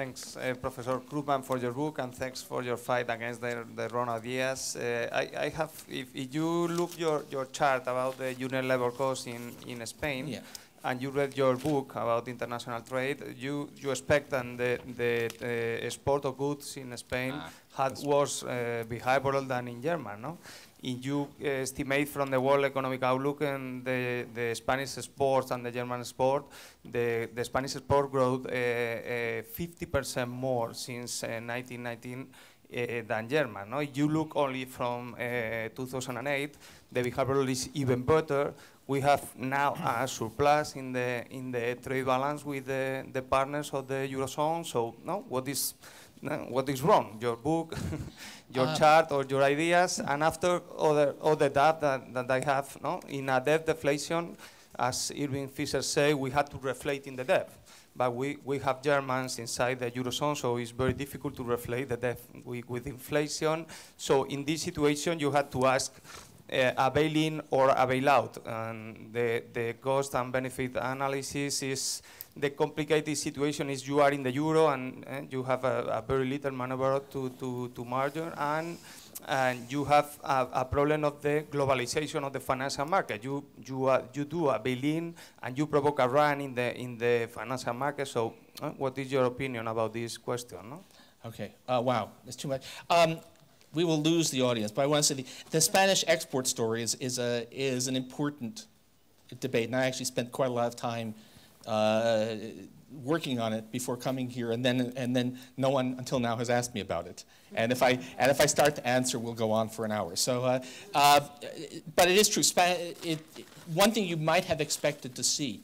Speaker 6: Thanks, uh, Professor Krugman, for your book, and thanks for your fight against the, the wrong ideas. Uh, I, I have, if, if you look your, your chart about the unit level cost in, in Spain,
Speaker 2: Yeah.
Speaker 6: and you read your book about international trade, you, you expect that the, the export of goods in Spain ah, had worse uh, behavioral than in Germany, no? If you estimate from the World Economic Outlook and the, the Spanish exports and the German sport, the, the Spanish sport growth 50% uh, uh, more since 1919 uh, than German. No? If you look only from 2008, the behavioral is even better. We have now a surplus in the in the trade balance with the, the partners of the eurozone. So, no, what is no, what is wrong? Your book, [laughs] your uh, chart, or your ideas, and after other other debt that, that I have, no, in a debt deflation, as Irving Fisher say, we had to reflate in the debt. But we, we have Germans inside the Eurozone, so it's very difficult to reflate the debt with, with inflation. So in this situation, you had to ask uh, a bail-in or a bailout. And the, the cost and benefit analysis is the complicated situation is you are in the euro and uh, you have a, a, very little maneuver to, to, to margin and and you have a, a, problem of the globalization of the financial market. You you uh, you do a bail-in and you provoke a run in the in the financial market. So, uh, what is your opinion about this question? No?
Speaker 2: Okay. Uh, wow, it's too much. Um, we will lose the audience, but I want to say the, the Spanish export story is is a is an important debate, and I actually spent quite a lot of time uh, working on it before coming here, and then and then no one until now has asked me about it. And if I and if I start to answer, we'll go on for an hour. So, uh, uh, but it is true. Spa- it, one thing you might have expected to see.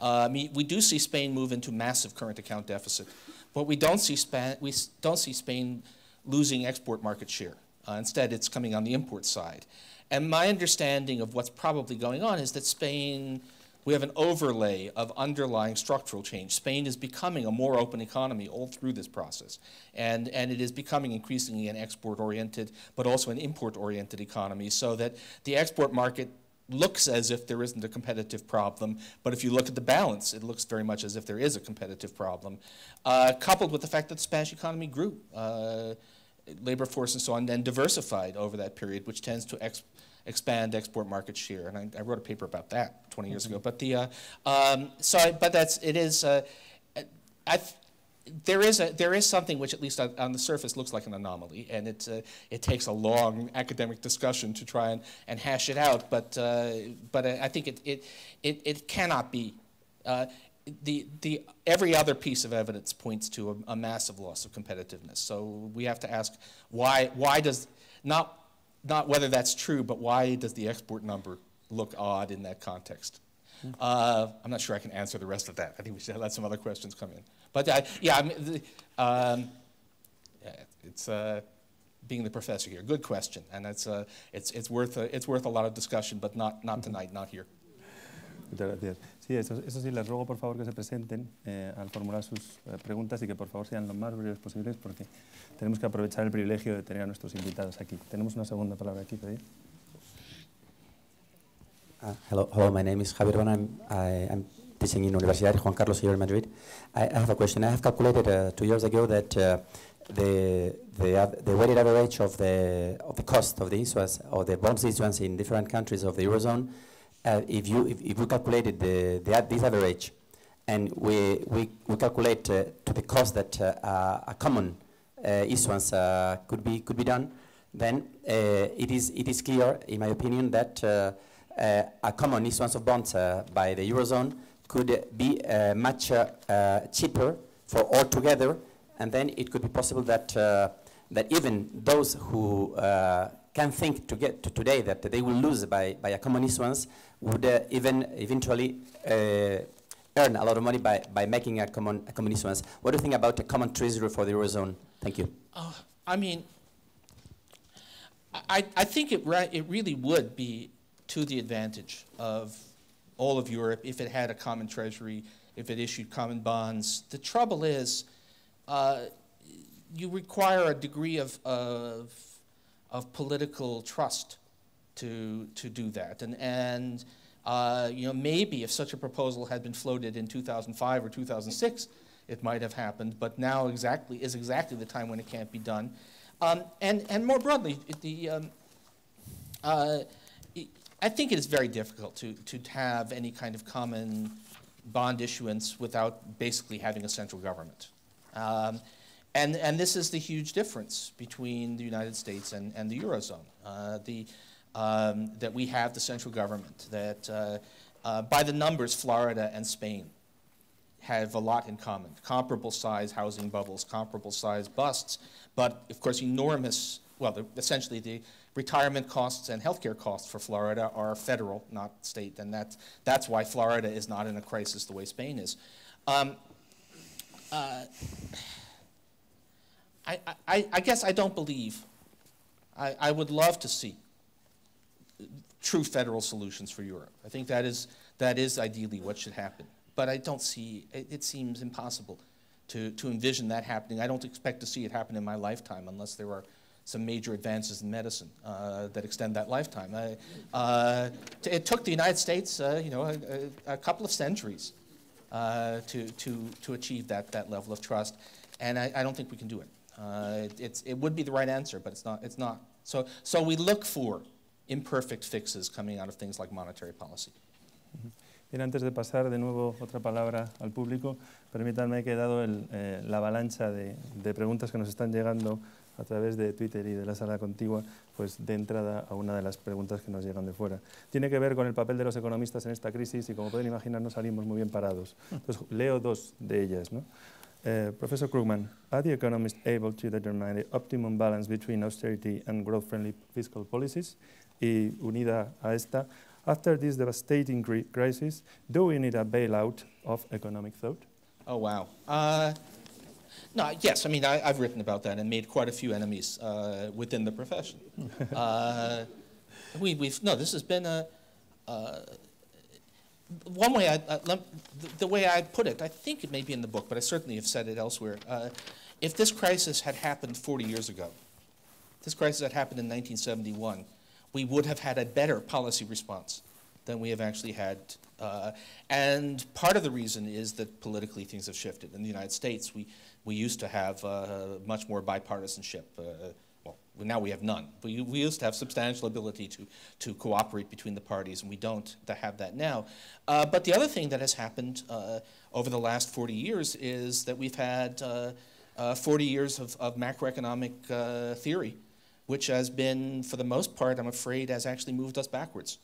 Speaker 2: Uh, I mean, we do see Spain move into massive current account deficit, but we don't see Spain. We don't see Spain losing export market share. Uh, instead, it's coming on the import side. And my understanding of what's probably going on is that Spain we have an overlay of underlying structural change. Spain is becoming a more open economy all through this process. And, and it is becoming increasingly an export oriented, but also an import oriented economy, so that the export market looks as if there isn't a competitive problem, but if you look at the balance, it looks very much as if there is a competitive problem, uh, coupled with the fact that the Spanish economy grew. Uh, labor force and so on, then diversified over that period, which tends to expand export market share. And I, I, wrote a paper about that 20 years ago. But the uh, um, so I, but that's it is. Uh, I there is a there is something which at least on, on the surface looks like an anomaly, and it uh, it takes a long academic discussion to try and, and hash it out. But uh, but I think it it it, it cannot be. Uh, the, the, every other piece of evidence points to a, a, massive loss of competitiveness. So we have to ask why, why does, not not whether that's true, but why does the export number look odd in that context? Uh, I'm not sure I can answer the rest of that. I think we should let some other questions come in. But uh, yeah, I mean, um, yeah, it's uh, being the professor here. Good question, and it's, uh, it's, it's, worth a, it's worth a lot of discussion, but not, not tonight, not here.
Speaker 3: Sí, eso, eso, sí, les ruego por favor que se presenten eh, al formular sus eh, preguntas y que por favor sean lo más breves posibles porque tenemos que aprovechar el privilegio de tener a nuestros invitados aquí. Tenemos una segunda palabra aquí, Pedir.
Speaker 7: Uh, hello, hello, my name is Javier. I'm, I, I'm teaching in Universidad Juan Carlos here in Madrid. I, I have a question. I have calculated uh, two years ago that uh, the, the, the weighted average of the, of the cost of the issuance, or the bonds issuance in different countries of the Eurozone uh, if you if, if we calculated the, the this average, and we we, we calculate uh, to the cost that uh, a common uh, issuance uh, could be could be done, then uh, it is it is clear, in my opinion, that a common issuance of bonds by the eurozone could be much cheaper for all together, and then it could be possible that that even those who can think to get to today that they will lose by, by a common issuance would uh, even eventually uh, earn a lot of money by, by making a common, a common issuance. What do you think about a common treasury for the Eurozone? Thank you.
Speaker 2: Uh, I mean, I, I think it, it really would be to the advantage of all of Europe if it had a common treasury, if it issued common bonds. The trouble is, uh, you require a degree of, of, of political trust to, to do that. And, and uh, you know, maybe if such a proposal had been floated in 2005 or 2006, it might have happened, but now exactly is exactly the time when it can't be done. Um, and, and more broadly, the, um, uh, I think it is very difficult to, to have any kind of common bond issuance without basically having a central government. Um, and, and this is the huge difference between the United States and, and the Eurozone. Uh, the, um, that we have the central government, that uh, uh, by the numbers, Florida and Spain have a lot in common. Comparable size housing bubbles, comparable size busts, but of course enormous, well, the, essentially the retirement costs and healthcare costs for Florida are federal, not state, and that's, that's why Florida is not in a crisis the way Spain is. Um, uh, I, I, I, guess I don't believe, I, I would love to see true federal solutions for Europe. I think that is, that is ideally what should happen. But I don't see, it, it seems impossible to, to envision that happening. I don't expect to see it happen in my lifetime unless there are some major advances in medicine uh, that extend that lifetime. I, uh, it took the United States, uh, you know, a, a, couple of centuries uh, to, to, to achieve that, that level of trust, and I, I don't think we can do it. Uh, it, it would be the right answer, but it's not. It's not. So, so we look for imperfect fixes coming out of things like monetary policy.
Speaker 3: Bien, antes de pasar de nuevo otra palabra al público, permítanme que dado el, eh, la avalancha de, de, preguntas que nos están llegando a través de Twitter y de la sala contigua, pues de entrada a una de las preguntas que nos llegan de fuera. Tiene que ver con el papel de los economistas en esta crisis y como pueden imaginar no salimos muy bien parados. Entonces leo dos de ellas. ¿no? Uh, Professor Krugman, are the economists able to determine the optimum balance between austerity and growth-friendly fiscal policies? Y unida a esta, after this devastating crisis, do we need a bailout of economic thought?
Speaker 2: Oh, wow. Uh, no, yes, I mean, I, have written about that and made quite a few enemies uh, within the profession. [laughs] uh, we, have no, this has been a, uh, one way I, the, the, way I put it, I think it may be in the book, but I certainly have said it elsewhere. Uh, if this crisis had happened 40 years ago, this crisis had happened in 1971, we would have had a better policy response than we have actually had. Uh, and part of the reason is that politically things have shifted. In the United States, we, we used to have uh, much more bipartisanship. Uh, well, now we have none. We, we used to have substantial ability to, to cooperate between the parties, and we don't have that now. Uh, but the other thing that has happened uh, over the last 40 years is that we've had uh, 40 years of, of macroeconomic theory which has been, for the most part, I'm afraid, has actually moved us backwards.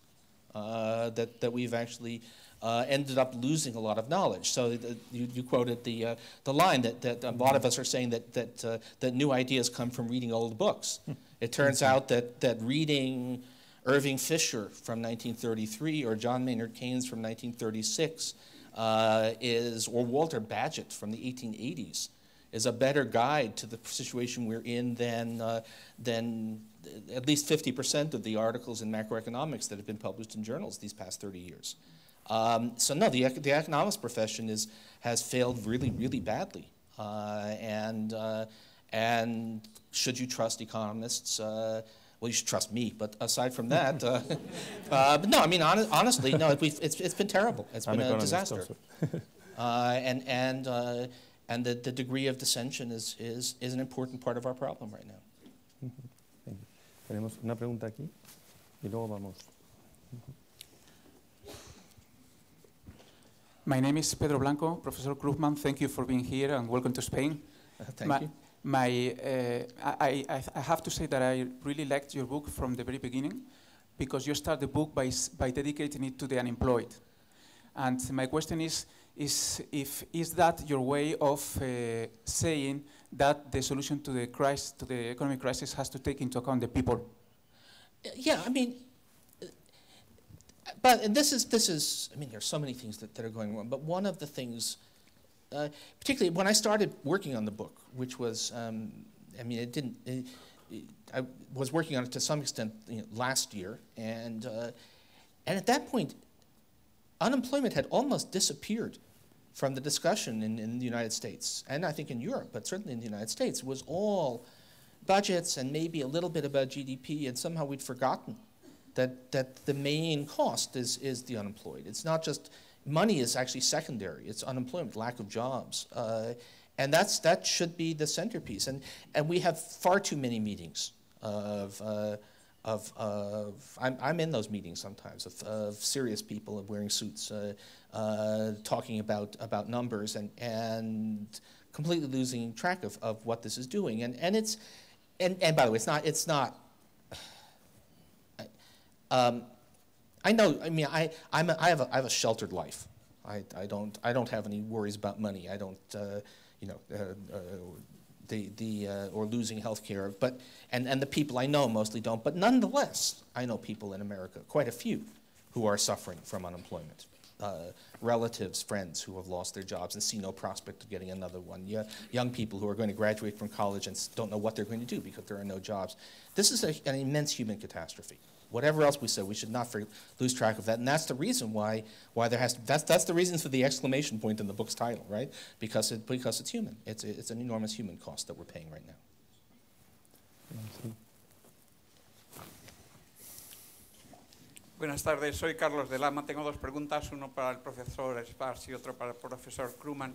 Speaker 2: Uh, that, that we've actually uh, ended up losing a lot of knowledge. So the, you, you, quoted the, uh, the line that, that a lot of us are saying that, that, uh, that new ideas come from reading old books. Hmm. It turns out that, that reading Irving Fisher from 1933 or John Maynard Keynes from 1936 uh, is, or Walter Bagehot from the 1880s is a better guide to the situation we're in than, uh, than at least 50% of the articles in macroeconomics that have been published in journals these past 30 years. Um, so no, the, the economics profession is, has failed really, really badly. Uh, and, uh, and should you trust economists? Uh, well, you should trust me, but aside from that, uh, [laughs] uh, but no, I mean, on, honestly, no, it, it's, it's been terrible. It's been I'm a disaster. [laughs] and, and and the, the degree of dissension is, is, is an important part of our problem right now.
Speaker 3: Tenemos una pregunta aquí y luego vamos.
Speaker 8: My name is Pedro Blanco, Professor Krugman. Thank you for being here and welcome to Spain.
Speaker 2: Uh, [laughs] thank my, you.
Speaker 8: My, uh, I, I, I have to say that I really liked your book from the very beginning because you start the book by, by dedicating it to the unemployed. And my question is, is if is that your way of uh, saying that the solution to the crisis, to the economic crisis, has to take into account the people?
Speaker 2: Yeah, I mean, but and this is this is I mean, there's so many things that, that are going wrong. But one of the things, uh, particularly when I started working on the book, which was, um, I mean, it didn't. It, I was working on it to some extent you know, last year, and uh, and at that point, unemployment had almost disappeared from the discussion in, in the United States, and I think in Europe, but certainly in the United States, was all budgets and maybe a little bit about GDP, and somehow we'd forgotten that, that the main cost is, is the unemployed. It's not just, money is actually secondary, it's unemployment, lack of jobs. Uh, and that's, that should be the centerpiece. And, and we have far too many meetings of, uh, of, of I'm, I'm in those meetings sometimes of, of serious people wearing suits, uh, uh, talking about, about numbers and, and completely losing track of, of what this is doing. And, and it's, and, and by the way, it's not, it's not, [sighs] um, I know, I mean, I, I'm a, I, have a, I have a sheltered life. I, I, don't, I don't have any worries about money. I don't, uh, you know, uh, uh, the, the, uh, or losing health care. But, and, and the people I know mostly don't. But nonetheless, I know people in America, quite a few, who are suffering from unemployment. Uh, relatives, friends who have lost their jobs and see no prospect of getting another one. Yeah, young people who are going to graduate from college and don't know what they're going to do because there are no jobs. This is a, an immense human catastrophe. Whatever else we say, we should not lose track of that. And that's the reason why, why there has to, that's, that's the reason for the exclamation point in the book's title, right? Because, it, because it's human. It's, it's an enormous human cost that we're paying right now.
Speaker 9: Buenas tardes, soy Carlos de Lama. Tengo dos preguntas, uno para el profesor Schwartz y otro para el profesor Krugman.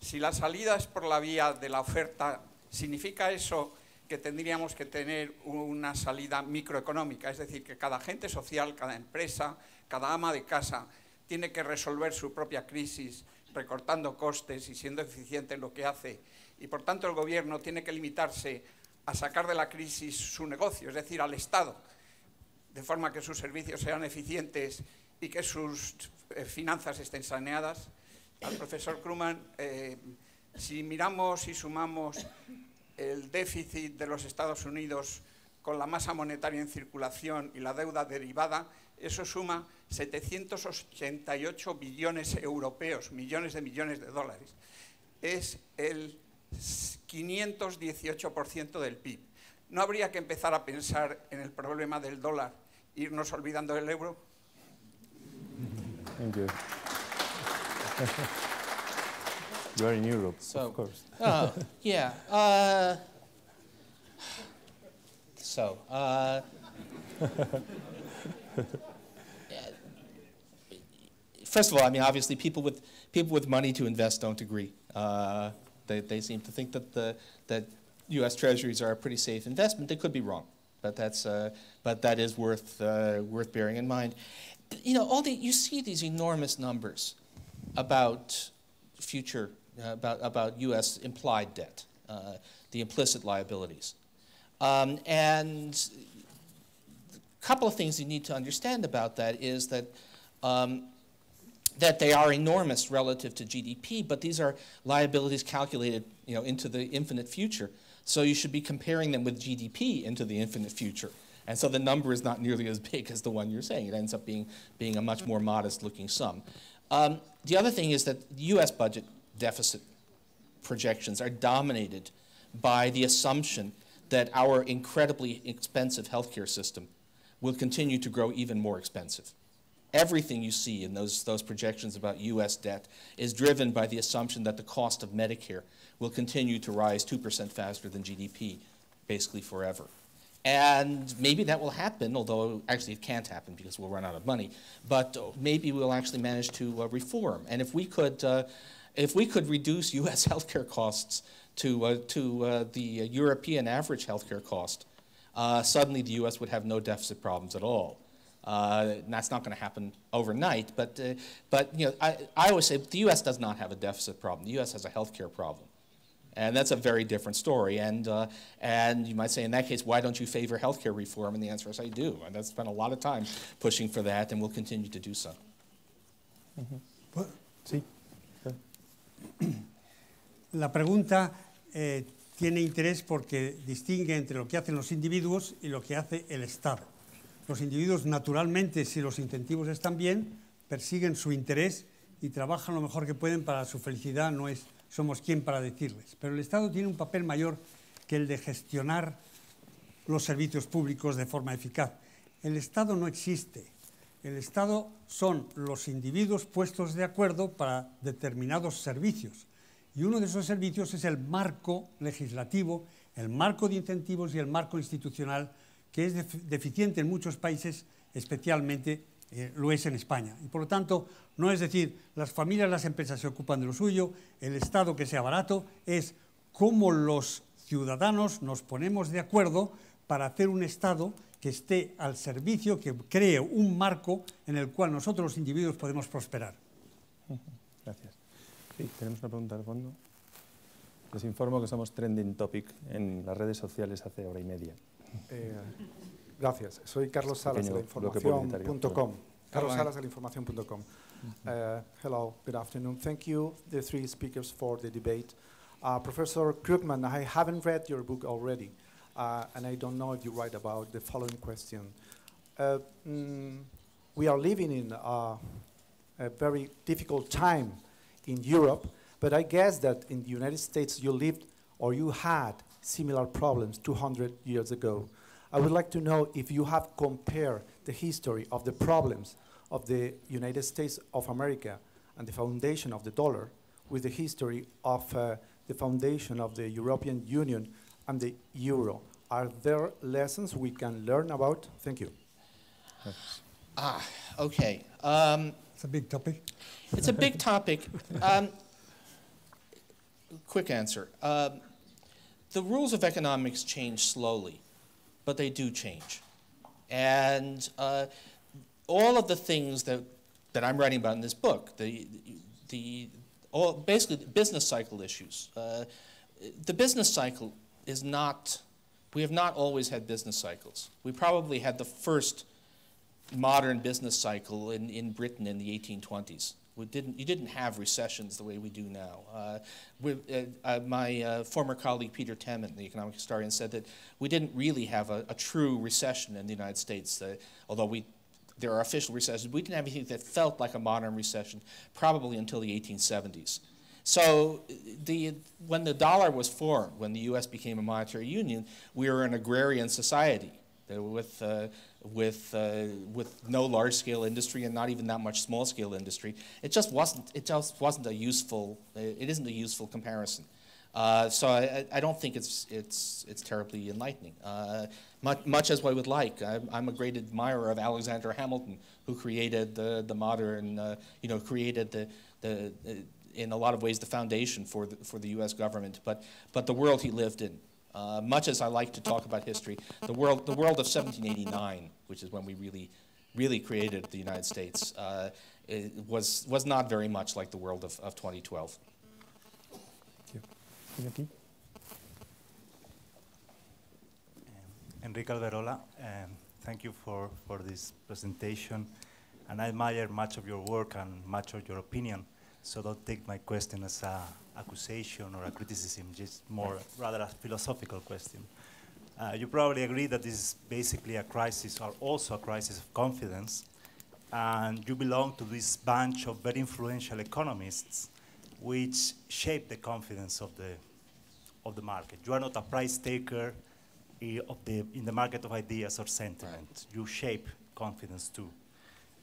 Speaker 9: Si la salida es por la vía de la oferta, ¿significa eso que tendríamos que tener una salida microeconómica, es decir, que cada agente social, cada empresa, cada ama de casa tiene que resolver su propia crisis recortando costes y siendo eficiente en lo que hace. Y por tanto el gobierno tiene que limitarse a sacar de la crisis su negocio, es decir, al Estado, de forma que sus servicios sean eficientes y que sus eh, finanzas estén saneadas. Al profesor Kruman, eh, si miramos y sumamos el déficit de los Estados Unidos con la masa monetaria en circulación y la deuda derivada, eso suma 788 billones europeos, millones de millones de dólares. Es el 518% del PIB. ¿No habría que empezar a pensar en el problema del dólar, irnos olvidando del euro?
Speaker 3: You [laughs] are in Europe,
Speaker 2: so,
Speaker 3: of course. [laughs]
Speaker 2: uh, yeah. Uh, so, uh, [laughs] first of all, I mean, obviously, people with people with money to invest don't agree. Uh, they, they seem to think that the that U.S. Treasuries are a pretty safe investment. They could be wrong, but that's uh, but that is worth uh, worth bearing in mind. You know, all the you see these enormous numbers about future about, about U.S. implied debt, uh, the implicit liabilities. Um, and a couple of things you need to understand about that is that um, that they are enormous relative to GDP, but these are liabilities calculated you know, into the infinite future. So you should be comparing them with GDP into the infinite future. And so the number is not nearly as big as the one you're saying. It ends up being, being a much more modest looking sum. Um, the other thing is that the US budget deficit projections are dominated by the assumption that our incredibly expensive healthcare system will continue to grow even more expensive. Everything you see in those, those projections about US debt is driven by the assumption that the cost of Medicare will continue to rise 2% faster than GDP, basically forever. And maybe that will happen, although actually it can't happen because we'll run out of money. But maybe we'll actually manage to uh, reform. And if we could uh, if we could reduce U.S. [laughs] healthcare costs to, uh, to uh, the European average healthcare cost, uh, suddenly the U.S. would have no deficit problems at all. Uh, that's not going to happen overnight, but, uh, but you know, I, I always say the U.S. does not have a deficit problem. The U.S. has a healthcare problem. And that's a very different story. And, uh, and you might say, in that case, why don't you favor healthcare reform? And the answer is, I do. And I've spent a lot of time pushing for that, and we'll continue to do so.
Speaker 4: Mm -hmm. Sí. [clears throat] La pregunta eh, tiene interés porque distingue entre lo que hacen los individuos y lo que hace el Estado. Los individuos, naturalmente, si los incentivos están bien, persiguen su interés y trabajan lo mejor que pueden para su felicidad, no es somos quien para decirles. Pero el Estado tiene un papel mayor que el de gestionar los servicios públicos de forma eficaz. El Estado no existe. El Estado son los individuos puestos de acuerdo para determinados servicios. Y uno de esos servicios es el marco legislativo, el marco de incentivos y el marco institucional, que es deficiente en muchos países, especialmente eh, lo es en España. Y por lo tanto, no es decir, las familias, las empresas se ocupan de lo suyo, el Estado que sea barato, es cómo los ciudadanos nos ponemos de acuerdo para hacer un Estado que esté al servicio, que cree un marco en el cual nosotros los individuos podemos prosperar.
Speaker 3: Gracias. Sí, tenemos una pregunta al fondo. Les informo que somos trending topic en las redes sociales hace hora y media.
Speaker 10: Eh, gracias. Soy Carlos Salas de la información.com. Carlos Salas de la información.com. Uh, hello, good afternoon. Thank you, the three speakers, for the debate. Uh, Professor Krugman, I haven't read your book already, uh, and I don't know if you write about the following question. Uh, mm, we are living in a very difficult time in Europe, but I guess that in the United States you lived or you had similar problems 200 years ago. I would like to know if you have compared the history of the problems of the United States of America and the foundation of the dollar with the history of uh, the foundation of the European Union and the euro. Are there lessons we can learn about? Thank you.
Speaker 2: Ah, okay. Um,
Speaker 4: it's a big topic.
Speaker 2: It's a big topic. Um, quick answer. Um, the rules of economics change slowly, but they do change. And uh, all of the things that, that I'm writing about in this book, the, the, all, basically the business cycle issues. Uh, the business cycle is not, we have not always had business cycles. We probably had the first modern business cycle in, in Britain in the 1820s. We didn't, you didn't have recessions the way we do now. Uh, we, uh, uh, my uh, former colleague Peter Temin, the economic historian, said that we didn't really have a, a true recession in the United States, uh, although we there are official recessions. We didn't have anything that felt like a modern recession probably until the 1870s. So the, when the dollar was formed, when the U.S. became a monetary union, we were an agrarian society with, uh, with, uh, with no large-scale industry and not even that much small-scale industry. It just wasn't, it just wasn't a useful, it isn't a useful comparison. Uh, so I, I, don't think it's, it's, it's terribly enlightening. Uh, much, much, as I would like. I'm, I'm, a great admirer of Alexander Hamilton, who created the, the modern, uh, you know, created the, the, in a lot of ways, the foundation for the, for the U.S. government, but, but the world he lived in. Uh, much as I like to talk about history, the world, the world of 1789, which is when we really, really created the United States, uh, was, was not very much like the world of, of 2012.
Speaker 3: aquí.
Speaker 11: Enrique Alberola, um, thank you for, for this presentation. And I admire much of your work and much of your opinion. So don't take my question as an accusation or a criticism, just more rather a philosophical question. Uh, you probably agree that this is basically a crisis or also a crisis of confidence. And you belong to this bunch of very influential economists which shape the confidence of the, of the market. You are not a price taker of the, in the market of ideas or sentiment. Right. You shape confidence too.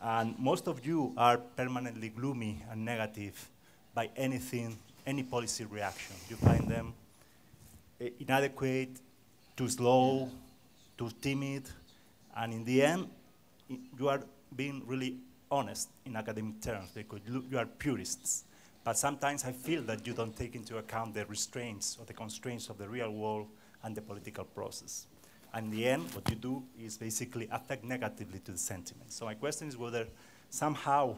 Speaker 11: And most of you are permanently gloomy and negative by anything, any policy reaction. You find them uh, inadequate, too slow, too timid, and in the end, you are being really honest in academic terms because you are purists. But sometimes I feel that you don't take into account the restraints or the constraints of the real world and the political process. And in the end, what you do is basically affect negatively to the sentiment. So my question is whether somehow,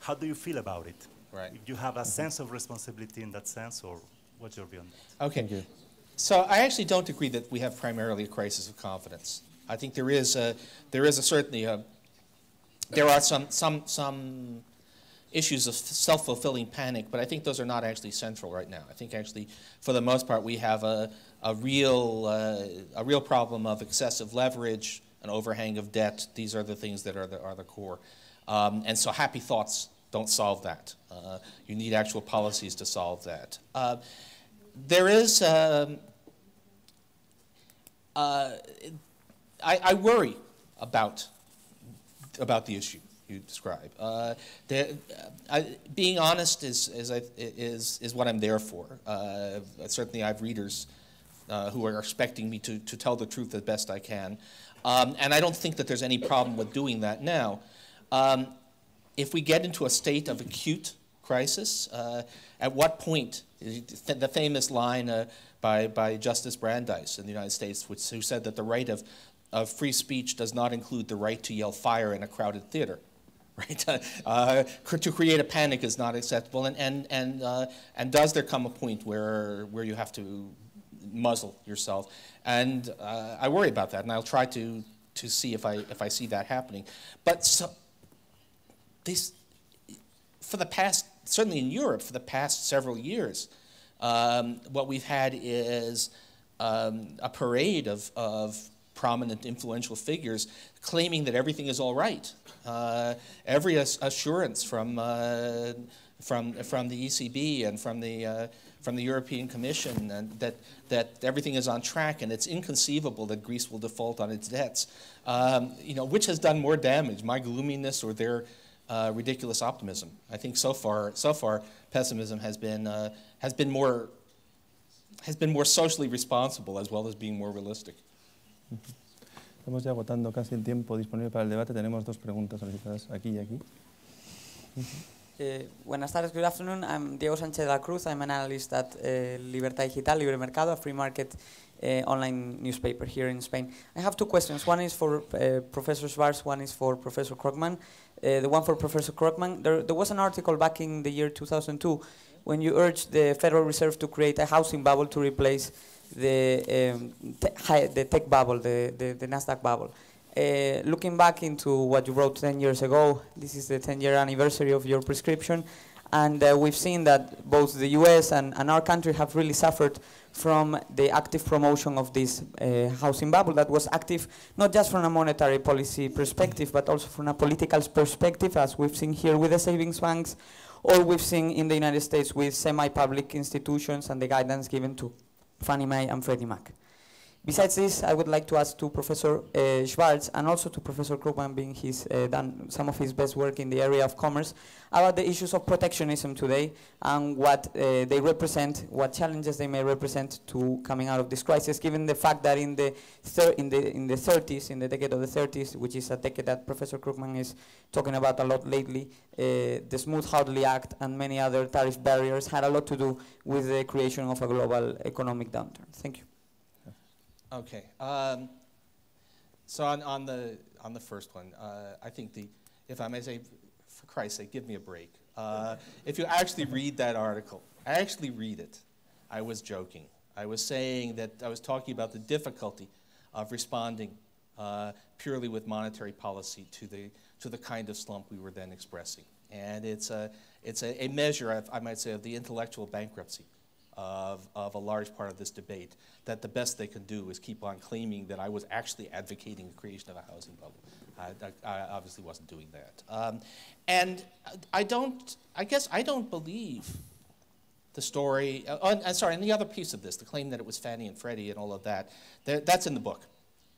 Speaker 11: how do you feel about it?
Speaker 2: Right.
Speaker 11: Do you have a sense of responsibility in that sense, or what's your view on
Speaker 2: that? Okay. So I actually don't agree that we have primarily a crisis of confidence. I think there is a, there is a certainly a, there are some, some, some issues of self-fulfilling panic, but I think those are not actually central right now. I think actually, for the most part, we have a, a, real, uh, a real problem of excessive leverage, an overhang of debt. These are the things that are the, are the core. Um, and so happy thoughts don't solve that. Uh, you need actual policies to solve that. Uh, there is, um, uh, I, I worry about, about the issue you describe. Uh, the, uh, I, being honest is, is, is, is what I'm there for. Certainly I have readers uh, who are expecting me to, to tell the truth as best I can. Um, and I don't think that there's any problem with doing that now. Um, if we get into a state of acute crisis, uh, at what point, the famous line uh, by, by Justice Brandeis in the United States, which, who said that the right of of free speech does not include the right to yell fire in a crowded theater. [laughs] Right? Uh, to create a panic is not acceptable, and, and, and, uh, and does there come a point where, where you have to muzzle yourself? And uh, I worry about that, and I'll try to, to see if I, if I see that happening. But so, this, for the past, certainly in Europe, for the past several years, um, what we've had is um, a parade of, of prominent, influential figures claiming that everything is all right. Uh, every assurance from, uh, from, from the ECB and from the, uh, from the European Commission and that, that everything is on track and it's inconceivable that Greece will default on its debts. Um, you know, which has done more damage, my gloominess or their uh, ridiculous optimism? I think so far, so far pessimism has been, uh, has been more has been more socially responsible as well as being more realistic.
Speaker 3: Estamos ya agotando casi el tiempo disponible para el debate. Tenemos dos preguntas solicitadas aquí y aquí.
Speaker 6: Eh, buenas tardes, good afternoon. I'm Diego Sánchez de la Cruz. I'm an analyst at uh, Libertad Digital, Libre Mercado, a free market uh, online newspaper here in Spain. I have two questions. One is for uh, Professor Schwartz, one is for Professor Krugman. the one for Professor Krugman, there, there was an article back in the year 2002 when you urged the Federal Reserve to create a housing bubble to replace the, um, te the tech bubble, the, the, the NASDAQ bubble. Uh, looking back into what you wrote 10 years ago, this is the 10 year anniversary of your prescription, and uh, we've seen that both the US and, and, our country have really suffered from the active promotion of this uh, housing bubble that was active not just from a monetary policy perspective, but also from a political perspective, as we've seen here with the savings banks, or we've seen in the United States with semi-public institutions and the guidance given to Fannie Mae and Freddie Mac. Besides this, I would like to ask to Professor uh, Schwartz and also to Professor Krugman, being he's uh, done some of his best work in the area of commerce, about the issues of protectionism today and what uh, they represent, what challenges they may represent to coming out of this crisis, given the fact that in the, in the, in the 30s, in the decade of the 30s, which is a decade that Professor Krugman is talking about a lot lately, uh, the Smoot-Hawley Act and many other tariff barriers had a lot to do with the creation of a global economic downturn. Thank you.
Speaker 2: Okay. Um, so on, on, the, on the first one, uh, I think the, if I may say, for Christ's sake, give me a break. Uh, if you actually read that article, I actually read it. I was joking. I was saying that I was talking about the difficulty of responding uh, purely with monetary policy to the, to the kind of slump we were then expressing. And it's a, it's a, a measure, of, I might say, of the intellectual bankruptcy of, of a large part of this debate that the best they can do is keep on claiming that I was actually advocating the creation of a housing bubble. I, I, obviously wasn't doing that. Um, and I don't, I guess I don't believe the story, uh, uh, sorry, and the other piece of this, the claim that it was Fannie and Freddie and all of that, that's in the book.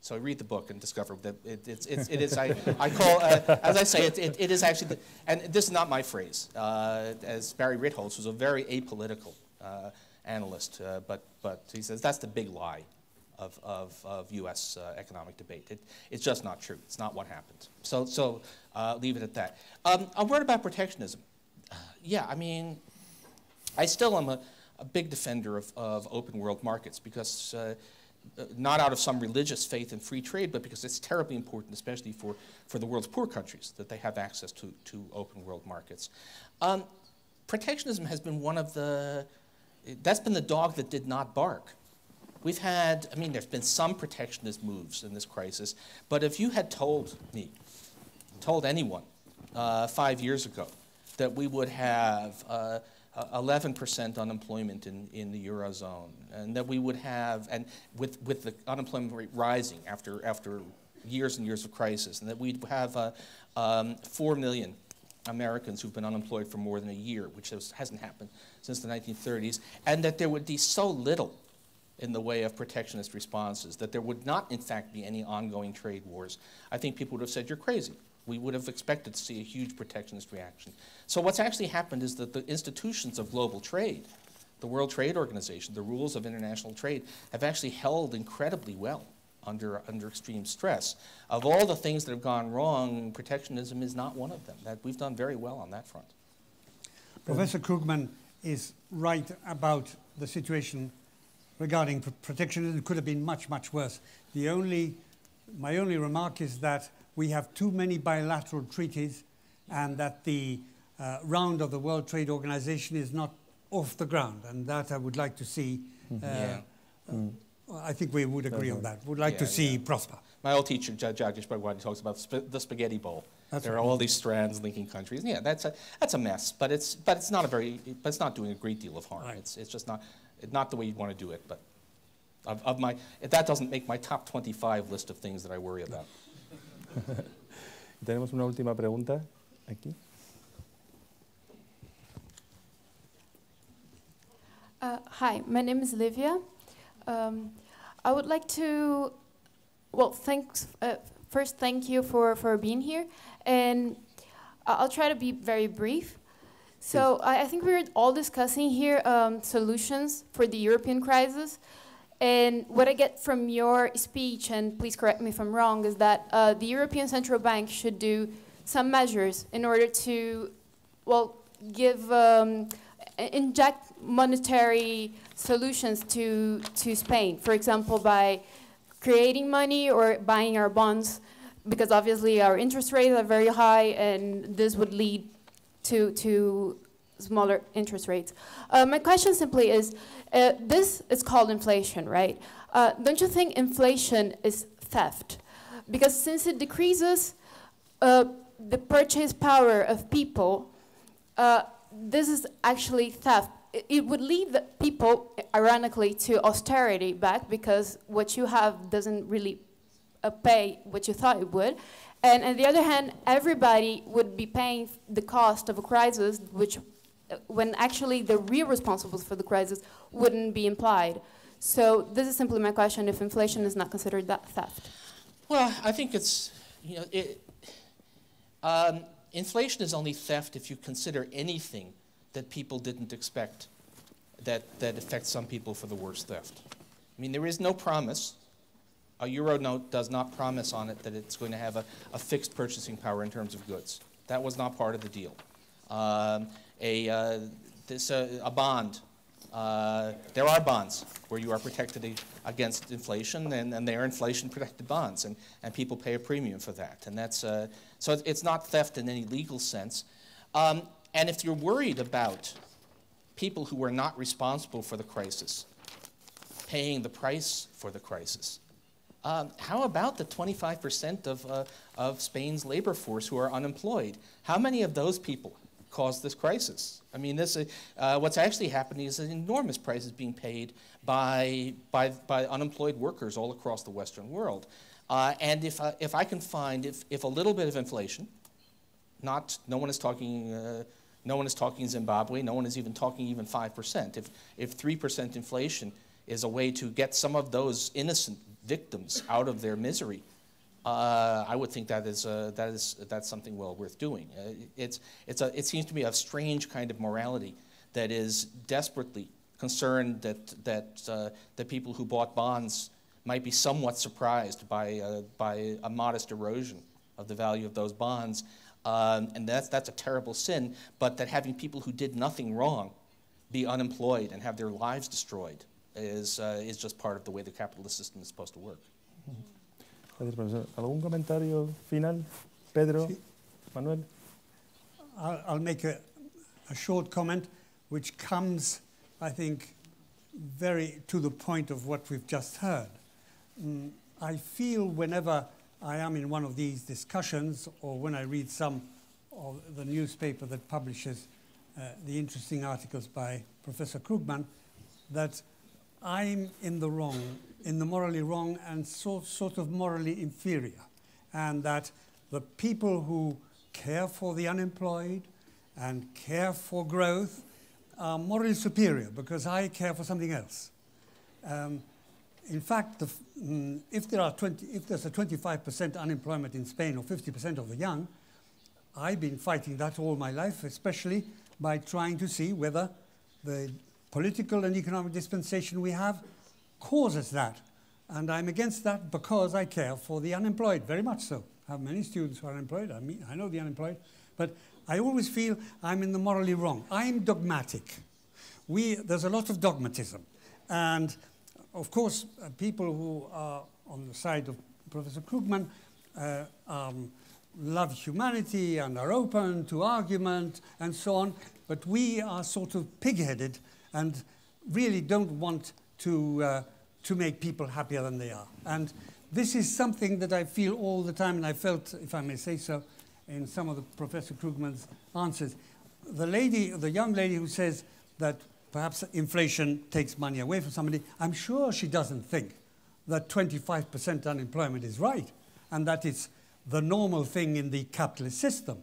Speaker 2: So I read the book and discover that it, it's, it's, it is, I, I call, uh, as I say, it, it, it is actually, the, and this is not my phrase, uh, as Barry Ritholtz was a very apolitical uh, analyst, uh, but, but he says that's the big lie of, of, of U.S. Uh, economic debate. It, it's just not true. It's not what happened. So, so uh, leave it at that. Um, a word about protectionism. Yeah, I mean, I still am a, a big defender of, of open world markets because uh, not out of some religious faith in free trade, but because it's terribly important, especially for, for the world's poor countries, that they have access to, to open world markets. Um, protectionism has been one of the that's been the dog that did not bark. We've had, I mean, there's been some protectionist moves in this crisis, but if you had told me, told anyone uh, five years ago that we would have uh, 11% unemployment in, in the Eurozone, and that we would have, and with, with the unemployment rate rising after, after years and years of crisis, and that we'd have uh, um, 4 million Americans who've been unemployed for more than a year, which hasn't happened since the 1930s, and that there would be so little in the way of protectionist responses, that there would not, in fact, be any ongoing trade wars, I think people would have said, You're crazy. We would have expected to see a huge protectionist reaction. So, what's actually happened is that the institutions of global trade, the World Trade Organization, the rules of international trade, have actually held incredibly well under, under extreme stress. Of all the things that have gone wrong, protectionism is not one of them. That we've done very well on that front.
Speaker 4: Professor Krugman, is right about the situation regarding pr protectionism. It could have been much, much worse. The only my only remark is that we have too many bilateral treaties and that the uh, round of the World Trade Organization is not off the ground, and that I would like to see.
Speaker 2: Mm-hmm.
Speaker 4: Uh,
Speaker 2: yeah.
Speaker 4: Mm. I think we would agree on that. Would like yeah, to see yeah. prosper.
Speaker 2: My old teacher, Jagdish Bhagwati, talks about sp the spaghetti bowl. That's there right. are all these strands linking countries. Yeah, that's a that's a mess, but it's but it's not a very but it's not doing a great deal of harm. Right. It's it's just not not the way you'd want to do it. But of, of my that doesn't make my top 25 list of things that I worry about. [laughs]
Speaker 3: Tenemos una última pregunta aquí.
Speaker 12: Uh, hi, my name is Livia. Um, I would like to, well, thanks, uh, first thank you for, for being here. And I'll try to be very brief. So I, I think we are all discussing here um, solutions for the European crisis. And what I get from your speech, and please correct me if I'm wrong, is that uh, the European Central Bank should do some measures in order to, well, give um, inject monetary solutions to, to Spain, for example, by creating money or buying our bonds, because obviously our interest rates are very high, and this would lead to, to smaller interest rates. Uh, my question simply is, uh, this is called inflation, right? Uh, don't you think inflation is theft? Because since it decreases uh, the purchase power of people, uh, this is actually theft. It, would lead the people, ironically, to austerity back because what you have doesn't really uh, pay what you thought it would. And on the other hand, everybody would be paying the cost of a crisis, which, uh, when actually the real responsibles for the crisis wouldn't be implied. So this is simply my question: if inflation is not considered that theft.
Speaker 2: Well, I think it's you know it, um, inflation is only theft if you consider anything that people didn't expect that, that affects some people for the worst theft. I mean, there is no promise. A euro note does not promise on it that it's going to have a, a fixed purchasing power in terms of goods. That was not part of the deal. Um, a, uh, this, uh, a bond, uh, there are bonds where you are protected against inflation, and, and they are inflation-protected bonds, and, and people pay a premium for that. And that's, uh, so it's not theft in any legal sense. Um, and if you're worried about people who are not responsible for the crisis paying the price for the crisis, um, how about the 25% of, uh, of Spain's labor force who are unemployed? How many of those people caused this crisis? I mean, this, uh, what's actually happening is an enormous price is being paid by, by, by unemployed workers all across the Western world. Uh, and if, I, if I can find, if, if a little bit of inflation, not, no one is talking uh, no one is talking Zimbabwe. No one is even talking even 5%. If, if 3% inflation is a way to get some of those innocent victims out of their misery, uh, I would think that is, uh, that is that's something well worth doing. Uh, it's, it's a, it seems to me a strange kind of morality that is desperately concerned that, that, uh, that people who bought bonds might be somewhat surprised by, uh, by a modest erosion of the value of those bonds um, and that's, that's a terrible sin, but that having people who did nothing wrong be unemployed and have their lives destroyed is, uh, is just part of the way the capitalist system is supposed to work.
Speaker 3: Gracias, profesor. ¿Algún comentario final? Pedro, sí. Manuel?
Speaker 4: I'll, I'll make a, a short comment which comes, I think, very to the point of what we've just heard. Mm, I feel whenever I am in one of these discussions, or when I read some of the newspaper that publishes uh, the interesting articles by Professor Krugman, that I'm in the wrong, in the morally wrong and so, sort of morally inferior, and that the people who care for the unemployed and care for growth are morally superior because I care for something else. Um, in fact, the, mm, if, there are 20, if there's a 25% unemployment in Spain or 50% of the young, I've been fighting that all my life, especially by trying to see whether the political and economic dispensation we have causes that. And I'm against that because I care for the unemployed, very much so. I have many students who are unemployed, I, mean, I know the unemployed, but I always feel I'm in the morally wrong. I'm dogmatic. We, there's a lot of dogmatism. And of course, uh, people who are on the side of Professor Krugman uh, um, love humanity and are open to argument and so on, but we are sort of pig-headed and really don't want to, uh, to make people happier than they are. And this is something that I feel all the time, and I felt, if I may say so, in some of the Professor Krugman's answers. The lady, the young lady who says that perhaps inflation takes money away from somebody, I'm sure she doesn't think that 25% unemployment is right and that it's the normal thing in the capitalist system.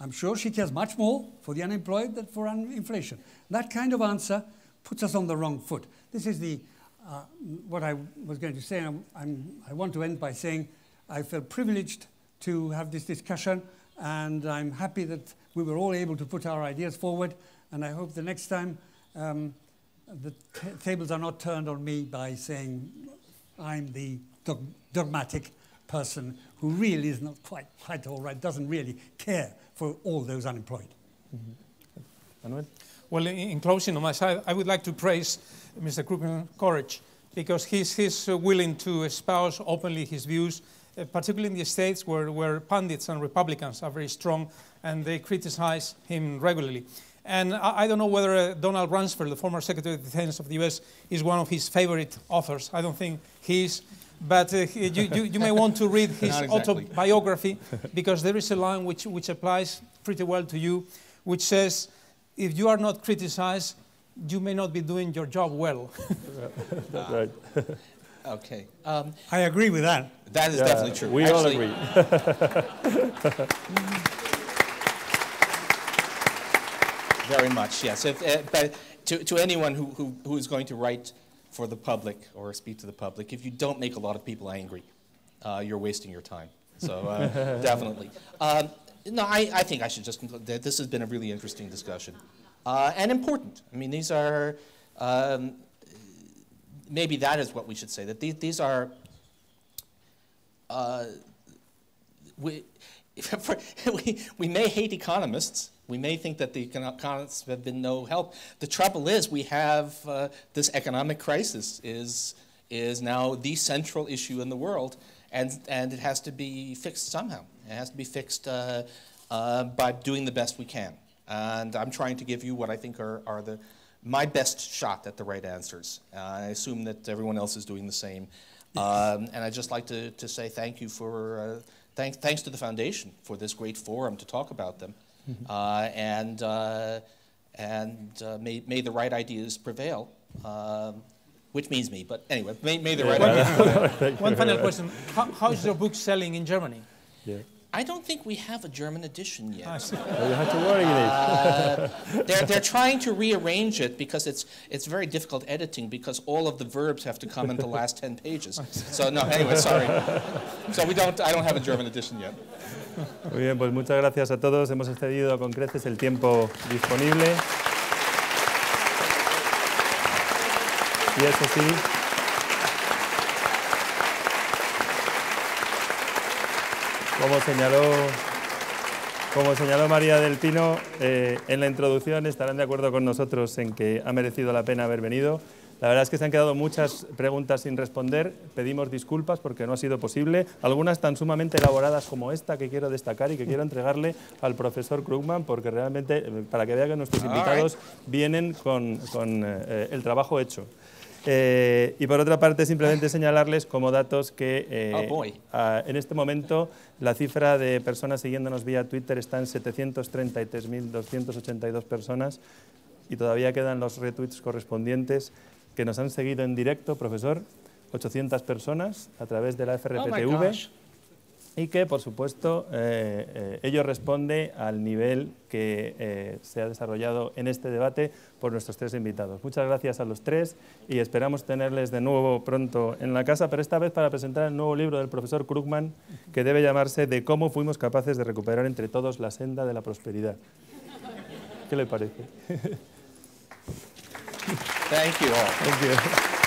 Speaker 4: I'm sure she cares much more for the unemployed than for inflation. That kind of answer puts us on the wrong foot. This is the, uh, what I was going to say. I'm, I'm, i want to end by saying I feel privileged to have this discussion, and I'm happy that we were all able to put our ideas forward, and I hope the next time um, the tables are not turned on me by saying I'm the dog dogmatic person who really is not quite, quite all right, doesn't really care for all those unemployed. Mm -hmm.
Speaker 3: Manuel?
Speaker 5: Well, in, in, closing on my side, I would like to praise Mr. Krugman's courage because he's, he's uh, willing to espouse openly his views, uh, particularly in the States where, where pundits and Republicans are very strong and they criticize him regularly. And I, I don't know whether uh, Donald Rumsfeld, the former Secretary of Defense of the US, is one of his favorite authors. I don't think he is but uh, you, you, you, may want to read his [laughs] exactly. autobiography because there is a line which, which applies pretty well to you, which says, if you are not criticized, you may not be doing your job well. [laughs]
Speaker 3: That's right. [laughs]
Speaker 2: Okay. Um,
Speaker 4: I agree with that.
Speaker 2: That is yeah, definitely true.
Speaker 3: We Actually, all agree. [laughs]
Speaker 2: very much, yes. If, uh, but to, to anyone who, who, who is going to write for the public or speak to the public. If you don't make a lot of people angry, uh, you're wasting your time. So uh, definitely. Um, no, I, I, think I should just conclude that this has been a really interesting discussion uh, and important. I mean, these are um, maybe that is what we should say that these, these are uh, we, [laughs] we, we may hate economists we may think that the economists have been no help. The trouble is we have uh, this economic crisis is, is now the central issue in the world, and, and it has to be fixed somehow. It has to be fixed uh, uh, by doing the best we can. And I'm trying to give you what I think are, are the, my best shot at the right answers. Uh, I assume that everyone else is doing the same. Um, and I'd just like to, to say thank you for, uh, thank, thanks to the foundation for this great forum to talk about them. Mm-hmm. Uh, and uh, and uh, may, may the right ideas prevail. Um, which means me, but anyway, may, may the right [laughs] ideas
Speaker 5: One final question. How, how is your book selling in Germany?
Speaker 2: Yeah. I don't think we have a German edition yet.
Speaker 3: well, you have to worry, uh,
Speaker 2: they're, they're [laughs] trying to rearrange it because it's, it's very difficult editing because all of the verbs have to come in the [laughs] last 10 pages. So, no, anyway, sorry. So we don't, I don't have a German edition yet.
Speaker 3: Muy bien, pues muchas gracias a todos. Hemos excedido con creces el tiempo disponible. Y eso sí. Como señaló, como señaló María del Pino, eh, en la introducción estarán de acuerdo con nosotros en que ha merecido la pena haber venido. La verdad es que se han quedado muchas preguntas sin responder. Pedimos disculpas porque no ha sido posible. Algunas tan sumamente elaboradas como esta que quiero destacar y que quiero entregarle al profesor Krugman porque realmente, eh, para que vea que nuestros invitados vienen con, eh, el trabajo hecho. Eh, y por otra parte, simplemente señalarles como datos que
Speaker 2: oh,
Speaker 3: en este momento la cifra de personas siguiéndonos vía Twitter está en 733.282 personas y todavía quedan los retweets correspondientes que nos han seguido en directo, profesor, 800 personas a través de la FRPTV. Y que, por supuesto, eh, eh, ello responde al nivel que eh, se ha desarrollado en este debate por nuestros tres invitados. Muchas gracias a los tres y esperamos tenerles de nuevo pronto en la casa, pero esta vez para presentar el nuevo libro del profesor Krugman, que debe llamarse De cómo fuimos capaces de recuperar entre todos la senda de la prosperidad. ¿Qué le parece?
Speaker 2: Thank you all.
Speaker 3: Thank you.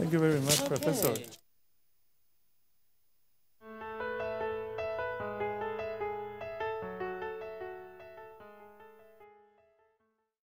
Speaker 3: Thank you very much, okay. Professor.